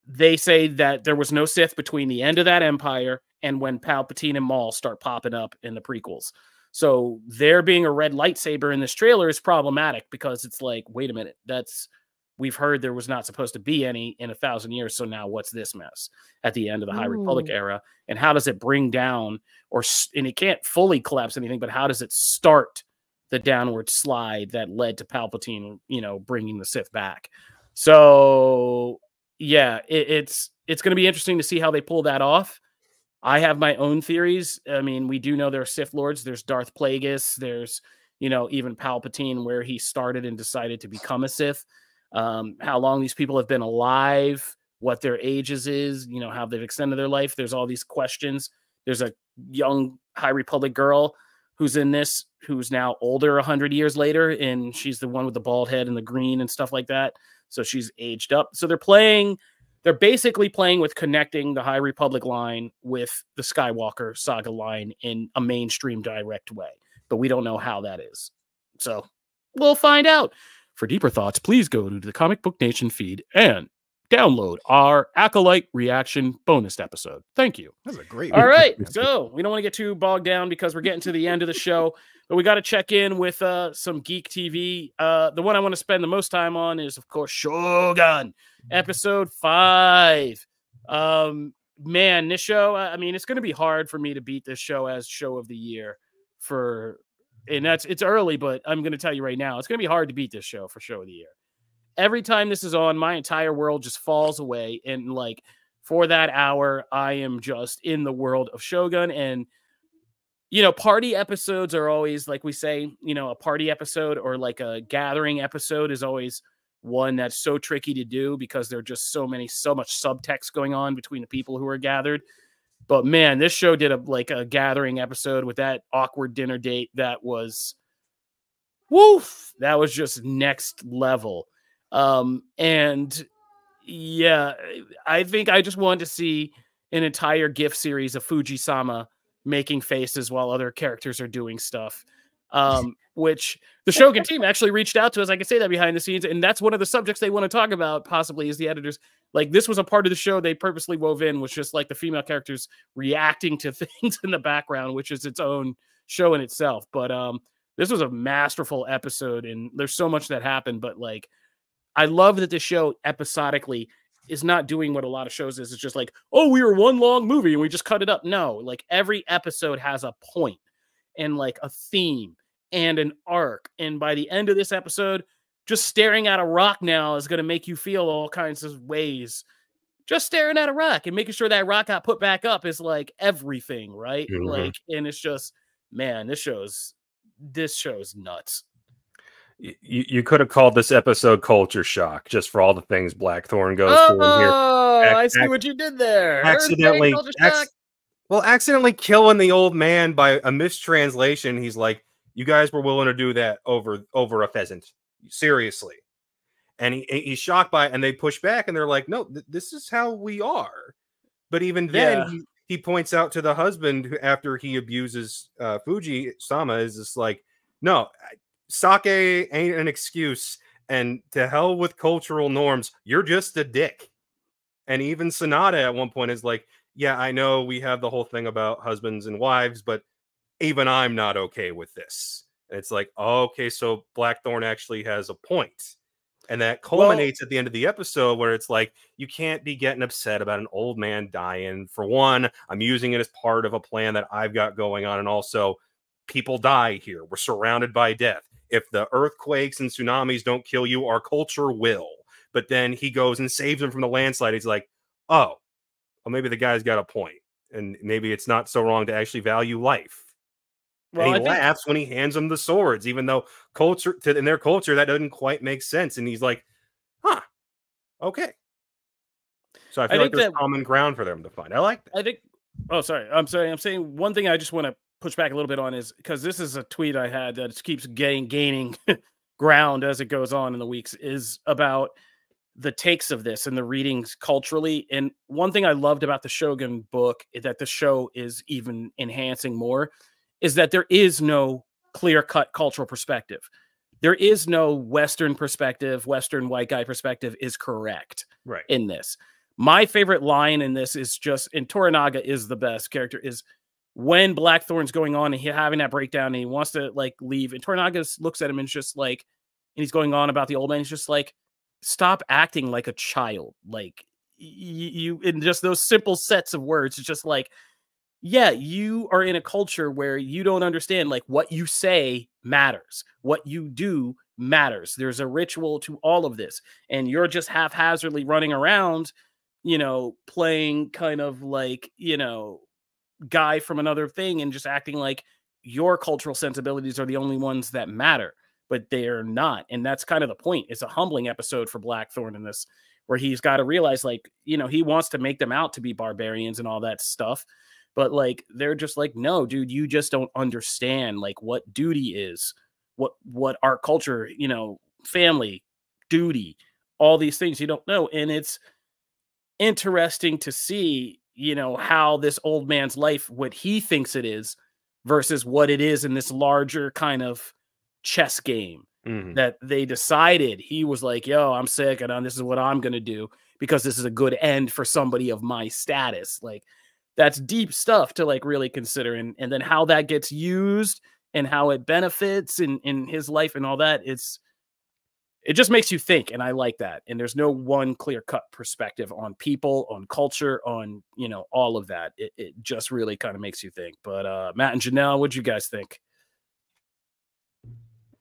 They say that there was no Sith between the end of that empire and when Palpatine and Maul start popping up in the prequels. So there being a red lightsaber in this trailer is problematic because it's like, wait a minute, that's we've heard there was not supposed to be any in a thousand years. So now what's this mess at the end of the High Republic mm. era? And how does it bring down or and it can't fully collapse anything, but how does it start the downward slide that led to Palpatine, you know, bringing the Sith back? So yeah, it, it's it's going to be interesting to see how they pull that off. I have my own theories. I mean, we do know there are Sith Lords. There's Darth Plagueis. There's, you know, even Palpatine, where he started and decided to become a Sith. Um, how long these people have been alive, what their ages is, you know, how they've extended their life. There's all these questions. There's a young High Republic girl who's in this, who's now older 100 years later, and she's the one with the bald head and the green and stuff like that. So she's aged up. So they're playing they're basically playing with connecting the High Republic line with the Skywalker saga line in a mainstream direct way, but we don't know how that is. So we'll find out. For deeper thoughts, please go to the Comic Book Nation feed and download our Acolyte reaction bonus episode. Thank you. That's a great. All right. So we don't want to get too bogged down because we're getting to the end of the show, but we got to check in with uh, some Geek TV. Uh, the one I want to spend the most time on is, of course, Shogun episode five. Um, man, this show, I mean, it's going to be hard for me to beat this show as show of the year for, and that's it's early, but I'm going to tell you right now, it's going to be hard to beat this show for show of the year. Every time this is on, my entire world just falls away. And like for that hour, I am just in the world of Shogun. And, you know, party episodes are always, like we say, you know, a party episode or like a gathering episode is always one that's so tricky to do because there are just so many so much subtext going on between the people who are gathered but man this show did a like a gathering episode with that awkward dinner date that was woof that was just next level um and yeah i think i just wanted to see an entire gift series of fuji-sama making faces while other characters are doing stuff um which the Shogun team actually reached out to us. I can say that behind the scenes, and that's one of the subjects they want to talk about. Possibly, is the editors like this was a part of the show they purposely wove in, was just like the female characters reacting to things in the background, which is its own show in itself. But um, this was a masterful episode, and there's so much that happened. But like, I love that the show episodically is not doing what a lot of shows is. It's just like, oh, we were one long movie and we just cut it up. No, like every episode has a point and like a theme and an arc. And by the end of this episode, just staring at a rock now is going to make you feel all kinds of ways. Just staring at a rock and making sure that rock got put back up is like everything, right? Mm-hmm. Like, and it's just, man, this show's this show's nuts. You, you could have called this episode culture shock just for all the things Blackthorne goes oh, through here. Oh, I see what you did there. Accidentally, ac- well, accidentally killing the old man by a mistranslation. He's like, you guys were willing to do that over over a pheasant. Seriously. And he, he's shocked by it, and they push back, and they're like, "No, th- this is how we are." But even then, yeah. he, he points out to the husband who, after he abuses uh, Fuji Sama, is just like, "No, sake ain't an excuse, and to hell with cultural norms. You're just a dick." And even Sonata at one point is like, "Yeah, I know we have the whole thing about husbands and wives, but even I'm not okay with this. And it's like, oh, okay, so Blackthorne actually has a point. And that culminates well, at the end of the episode where it's like, you can't be getting upset about an old man dying. For one, I'm using it as part of a plan that I've got going on. And also, people die here. We're surrounded by death. If the earthquakes and tsunamis don't kill you, our culture will. But then he goes and saves him from the landslide. He's like, oh, well, maybe the guy's got a point, and maybe it's not so wrong to actually value life. Well, and he think... laughs when he hands them the swords, even though culture to, in their culture that doesn't quite make sense. And he's like, "Huh, okay." So I feel I like there's that... common ground for them to find. I like that. I think. Oh, sorry. I'm sorry. I'm saying one thing. I just want to push back a little bit on is because this is a tweet I had that keeps getting gaining ground as it goes on in the weeks is about the takes of this and the readings culturally. And one thing I loved about the Shogun book that the show is even enhancing more is that there is no clear cut cultural perspective. There is no Western perspective, Western white guy perspective is correct right. in this. My favorite line in this is just, and Toranaga is the best character, is when Blackthorne's going on and he having that breakdown and he wants to like leave, and Toranaga looks at him and just like, and he's going on about the old man. He's just like, stop acting like a child. Like you, you in just those simple sets of words, it's just like, yeah, you are in a culture where you don't understand like what you say matters, what you do matters. There's a ritual to all of this, and you're just haphazardly running around, you know, playing kind of like, you know, guy from another thing and just acting like your cultural sensibilities are the only ones that matter, but they're not. And that's kind of the point. It's a humbling episode for Blackthorne in this, where he's got to realize, like, you know, he wants to make them out to be barbarians and all that stuff but like they're just like no dude you just don't understand like what duty is what what our culture you know family duty all these things you don't know and it's interesting to see you know how this old man's life what he thinks it is versus what it is in this larger kind of chess game mm-hmm. that they decided he was like yo i'm sick and this is what i'm going to do because this is a good end for somebody of my status like that's deep stuff to like really consider and, and then how that gets used and how it benefits in in his life and all that it's it just makes you think and i like that and there's no one clear cut perspective on people on culture on you know all of that it, it just really kind of makes you think but uh matt and janelle what'd you guys think?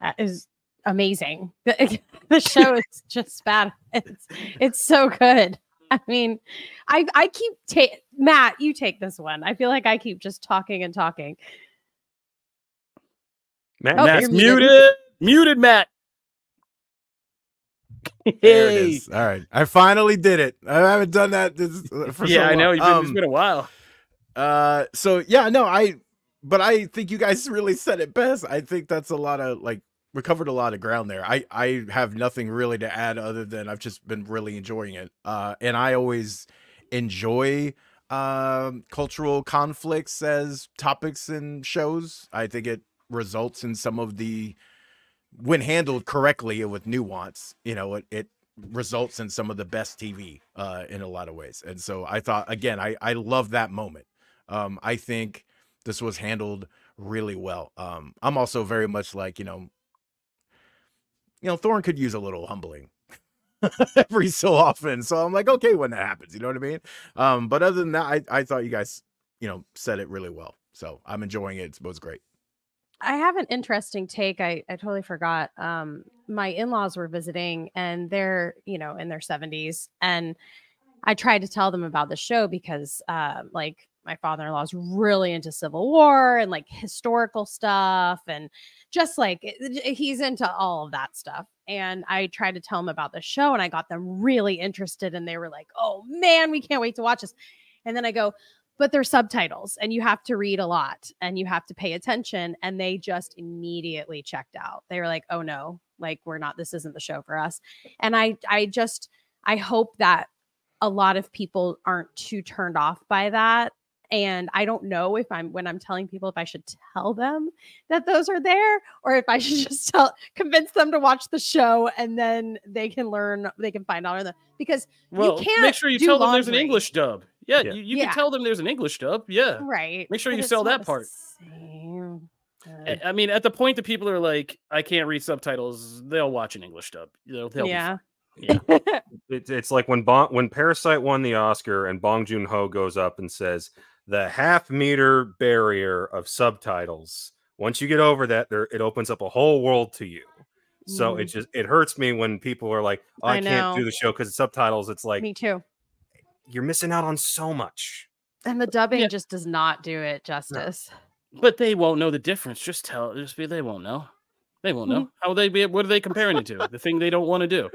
That is amazing. The, the show is just bad. It's it's so good I mean, I I keep ta- Matt, you take this one. I feel like I keep just talking and talking. Matt, oh, Matt's muted. muted. Muted, Matt. There it is. All right, I finally did it. I haven't done that uh, for yeah, so I know. Been, um, it's been a while. Uh, so yeah, no, I, but I think you guys really said it best. I think that's a lot of like we covered a lot of ground there. I I have nothing really to add other than I've just been really enjoying it. Uh, and I always enjoy um, cultural conflicts as topics in shows. I think it results in some of the when handled correctly with nuance. You know, it, it results in some of the best TV uh, in a lot of ways. And so I thought again, I I love that moment. Um, I think this was handled really well. Um, I'm also very much like you know you know, Thorn could use a little humbling every so often. So I'm like, okay, when that happens, you know what I mean? Um, but other than that, I, I thought you guys, you know, said it really well. So I'm enjoying it. It was great. I have an interesting take. I, I totally forgot. Um, my in-laws were visiting and they're, you know, in their 70s. And I tried to tell them about the show because uh, like my father-in-law is really into Civil War and like historical stuff and just like eh, eh, he's into all of that stuff. And I tried to tell him about the show and I got them really interested and they were like, "Oh man, we can't wait to watch this." And then I go, "But there's subtitles and you have to read a lot and you have to pay attention." And they just immediately checked out. They were like, "Oh no, like we're not this isn't the show for us." And I I just I hope that a lot of people aren't too turned off by that and I don't know if I'm when I'm telling people if I should tell them that those are there or if I should just tell convince them to watch the show and then they can learn they can find out the because well, you can't make sure you tell laundry. them there's an English dub. Yeah, yeah. you, you yeah. can tell them there's an English dub. Yeah. Right. Make sure but you sell that part. I mean, at the point that people are like, I can't read subtitles, they'll watch an English dub. They'll, they'll yeah. Yeah. it's, it's like when bon- when Parasite won the Oscar and Bong Joon Ho goes up and says, the half meter barrier of subtitles Once you get over that, there it opens up a whole world to you. So it Mm. just it hurts me when people are like, oh, I, I can't do the show because it's subtitles. It's like Me too. you're missing out on so much. And the dubbing Yeah. just does not do it justice. But they won't know the difference. Just tell. Just be. They won't know. They won't know. How will they be? What are they comparing it to? The thing they don't want to do.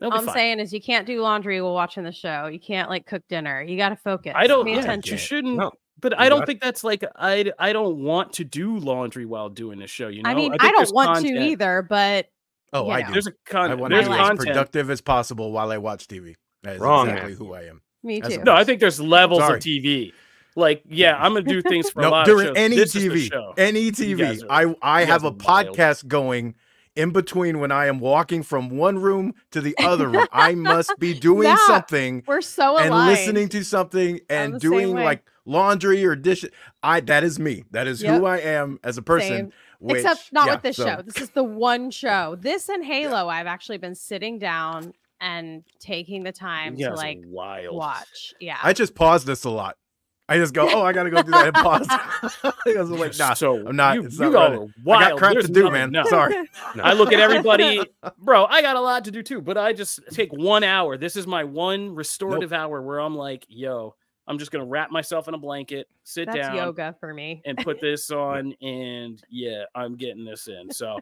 They'll All I'm fine. saying is you can't do laundry while watching the show. You can't like cook dinner. You got to focus. I don't. Pay Yeah, attention. you shouldn't. No, But you I don't got- think that's like I. I don't want to do laundry while doing the show. You know. I mean, think I, don't want content. to either, but Oh, you I know. do. There's a con- I want to there's be like- as productive as possible while I watch TV. That is Wrong, exactly man. who I am. me too. No, I think there's levels Sorry. of TV. Like, yeah, I'm gonna do things for a No, lot during of shows. any This TV, show. any TV, are- I I have a wild. podcast going in between when I am walking from one room to the other room. I must be doing That- something We're so and listening to something and doing like laundry or dishes. I that is me. That is Yep. who I am as a person. Which- Except not yeah, with this so- show. This is the one show. This and Halo, I've actually been sitting down and taking the time You to like wild. watch. Yeah. I just pause this a lot. I just go, oh, I gotta go do that and pause. Because I'm like, nah, so I'm not- You, it's you not all are wild. I got crap There's to do, nothing- man. no. Sorry. No. I look at everybody, bro. I got a lot to do too, but I just take one hour. This is my one restorative hour where I'm like, yo, I'm just gonna wrap myself in a blanket, sit That's down, yoga for me. and put this on, and yeah, I'm getting this in. So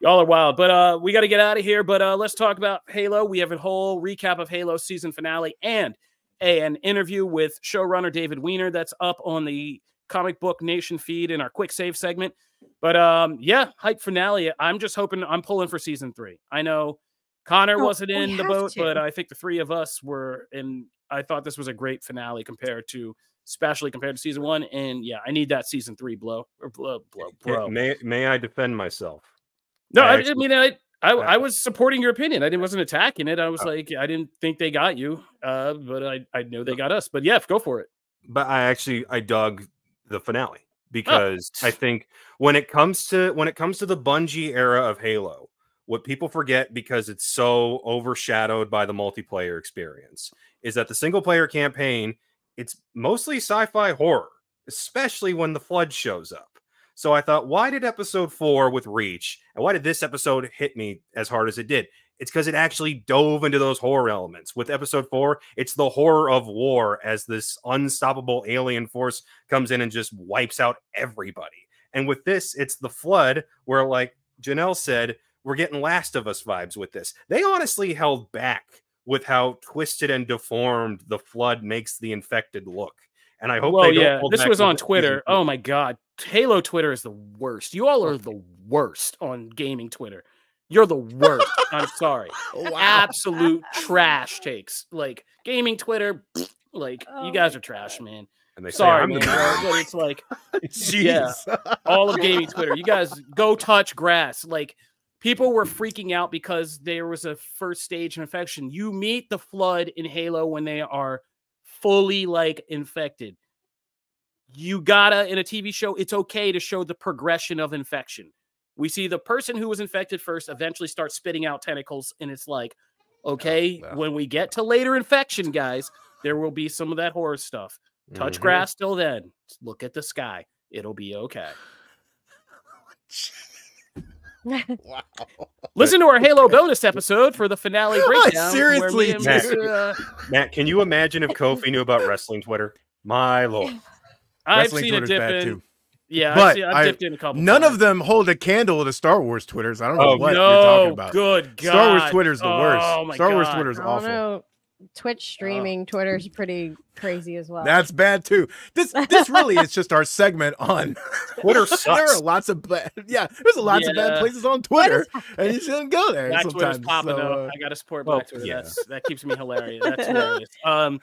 y'all are wild, but uh, we got to get out of here. But uh, let's talk about Halo. We have a whole recap of Halo season finale and a, an interview with showrunner David Wiener that's up on the Comic Book Nation feed in our quick save segment. But um, yeah, hype finale. I'm just hoping I'm pulling for season three. I know Connor Oh, wasn't in the boat, but. I think the three of us were, and I thought this was a great finale compared to, especially compared to season one. And yeah, I need that season three blow or blow, blow, bro. May may I defend myself? No, I I, I actually- mean, I, I, Uh, I was supporting your opinion. I didn't wasn't attacking it. I was Oh. like, I didn't think they got you, uh, but I, I know they got us. But yeah, go for it. But I actually I dug the finale Oh. because I think when it comes to when it comes to the Bungie era of Halo, what people forget because it's so overshadowed by the multiplayer experience is that the single player campaign it's mostly sci-fi horror, especially when the flood shows up. So I thought, why did episode four with Reach and why did this episode hit me as hard as it did? It's because it actually dove into those horror elements. With episode four, it's the horror of war as this unstoppable alien force comes in and just wipes out everybody. And with this, it's the flood, where, like Janelle said, we're getting Last of Us vibes with this. They honestly held back with how twisted and deformed the flood makes the infected look. And I hope well, they don't yeah, hold this was on Twitter. two. Oh my god, Halo Twitter is the worst. You all are the worst on gaming Twitter. You're the worst. I'm sorry. Absolute trash takes. Like gaming Twitter, like Oh you guys are trash, man. And they say Sorry, I'm man. the bro, but it's like Yeah. Jeez. all of gaming Twitter. You guys go touch grass. Like people were freaking out because there was a first stage infection. You meet the flood in Halo when they are fully like infected. You gotta in a TV show, it's okay to show the progression of infection. We see the person who was infected first eventually start spitting out tentacles, and it's like, okay, when we get to later infection, guys, there will be some of that horror stuff. Touch Mhm. grass till then. Look at the sky. It'll be okay. wow. Listen to our Halo bonus episode for the finale breakdown. where me seriously and do. Mr., uh, Matt, can you imagine if Kofi knew about wrestling Twitter? My lord. I've Wrestling seen a Twitter's dip bad in. too. Yeah, But I've, seen, I've I- dipped in a couple. None times. of them hold a candle to Star Wars Twitters. I don't know Oh, what no, you're talking about. good God. Star Wars Twitter's the worst. Oh my Star Wars God. Twitter's awful. know. Twitch streaming, Twitter's pretty crazy as well. That's bad too. This this really is just our segment on Twitter there are lots of bad, yeah. There's a lots of bad places on Twitter, and you shouldn't go there Black Twitter's sometimes. popping so, though. uh, I gotta support well, Black Twitter. yeah. That's that keeps me hilarious. That's hilarious. Um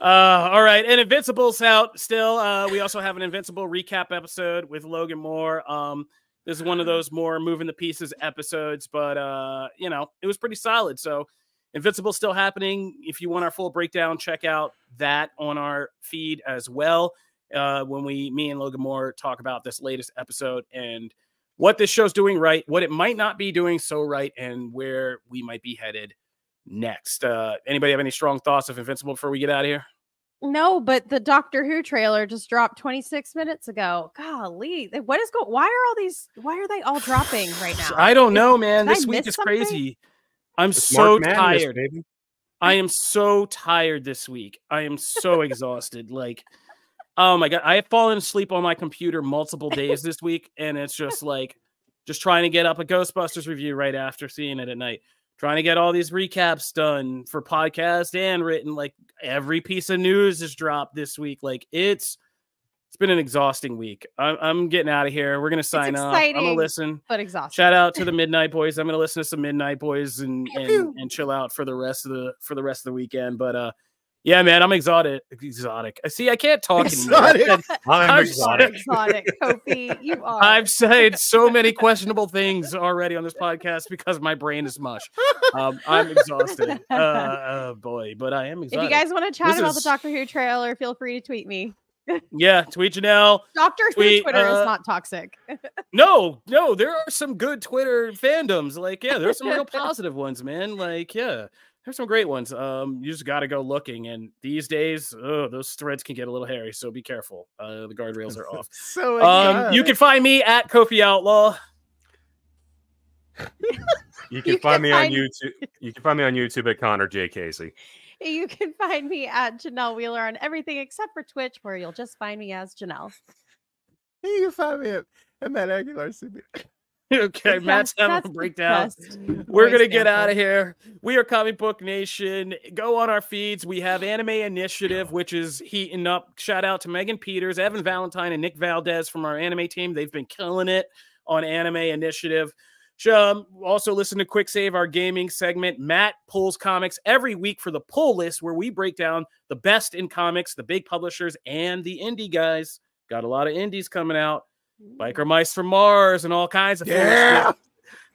uh all right, and Invincible's out still. Uh we also have an Invincible recap episode with Logan Moore. Um this is one of those more moving the pieces episodes, but uh you know, it was pretty solid. So Invincible still happening. If you want our full breakdown, check out that on our feed as well. Uh, when we, me and Logan Moore talk about this latest episode and what this show's doing right, what it might not be doing so right, and where we might be headed next. Uh, anybody have any strong thoughts of Invincible before we get out of here? No, but the Doctor Who trailer just dropped 26 minutes ago. Golly, what is going? Why are all these? Why are they all dropping right now? I don't know, man. Did I This week is something? crazy. I'm It's so Madness, tired. baby. I am so tired this week. I am so exhausted. Like, oh my god, I have fallen asleep on my computer multiple days this week, and it's just like, just trying to get up a Ghostbusters review right after seeing it at night. Trying to get all these recaps done for podcast and written. Like every piece of news is dropped this week. Like it's it's been an exhausting week. I'm, I'm getting out of here. We're gonna sign off. I'm gonna listen. but exhausted. Shout out to the Midnight Boys. I'm gonna listen to some Midnight Boys and and, and chill out for the rest of the for the rest of the weekend. But uh yeah, man, I'm exotic. Exotic. I see I can't talk. Exotic. Said- I'm I'm exotic. exotic, Kofi. You are. I've said so many questionable things already on this podcast because my brain is mush. Um, I'm exhausted. Uh, uh boy, but I am if you guys want to chat This about is- the Doctor Who trailer, feel free to tweet me. Yeah, tweet Janelle. Doctor Tweet, Twitter uh, is not toxic. No, no, there are some good Twitter fandoms. Like, yeah, there's some real positive ones, man. Like, yeah, there's some great ones. Um, you just got to go looking. And these days, oh, those threads can get a little hairy, so be careful. Uh, the guardrails are off. so Um, you can find me at Kofi Outlaw. You can You find can me on YouTube. You can find me on YouTube at Connor J Casey. You can find me at Janelle Wheeler on everything except for Twitch, where you'll just find me as Janelle. you can find me at, at Matt Aguilar. CB. okay, Matt's having That's a breakdown. We're gonna get out of here. We are Comic Book Nation. Go on our feeds. We have Anime Initiative, which is heating up. Shout out to Megan Peters, Evan Valentine, and Nick Valdez from our anime team. They've been killing it on Anime Initiative. Um, also listen to Quick Save, our gaming segment. Matt pulls comics every week for the pull list, where we break down the best in comics, the big publishers, and the indie guys. Got a lot of indies coming out. Biker Mice from Mars and all kinds of. Yeah.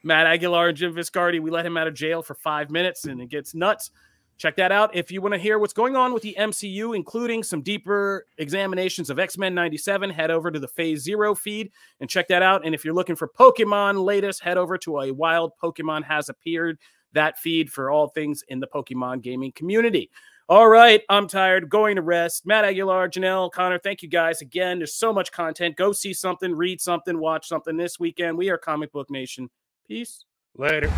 Matt Aguilar and Jim Viscardi. We let him out of jail for five minutes and it gets nuts. Check that out. If you want to hear what's going on with the MCU, including some deeper examinations of X Men 97, head over to the Phase Zero feed and check that out. And if you're looking for Pokemon latest, head over to a Wild Pokemon Has Appeared, that feed for all things in the Pokemon gaming community. All right, I'm tired. Going to rest. Matt Aguilar, Janelle, Connor, thank you guys again. There's so much content. Go see something, read something, watch something this weekend. We are Comic Book Nation. Peace. Later.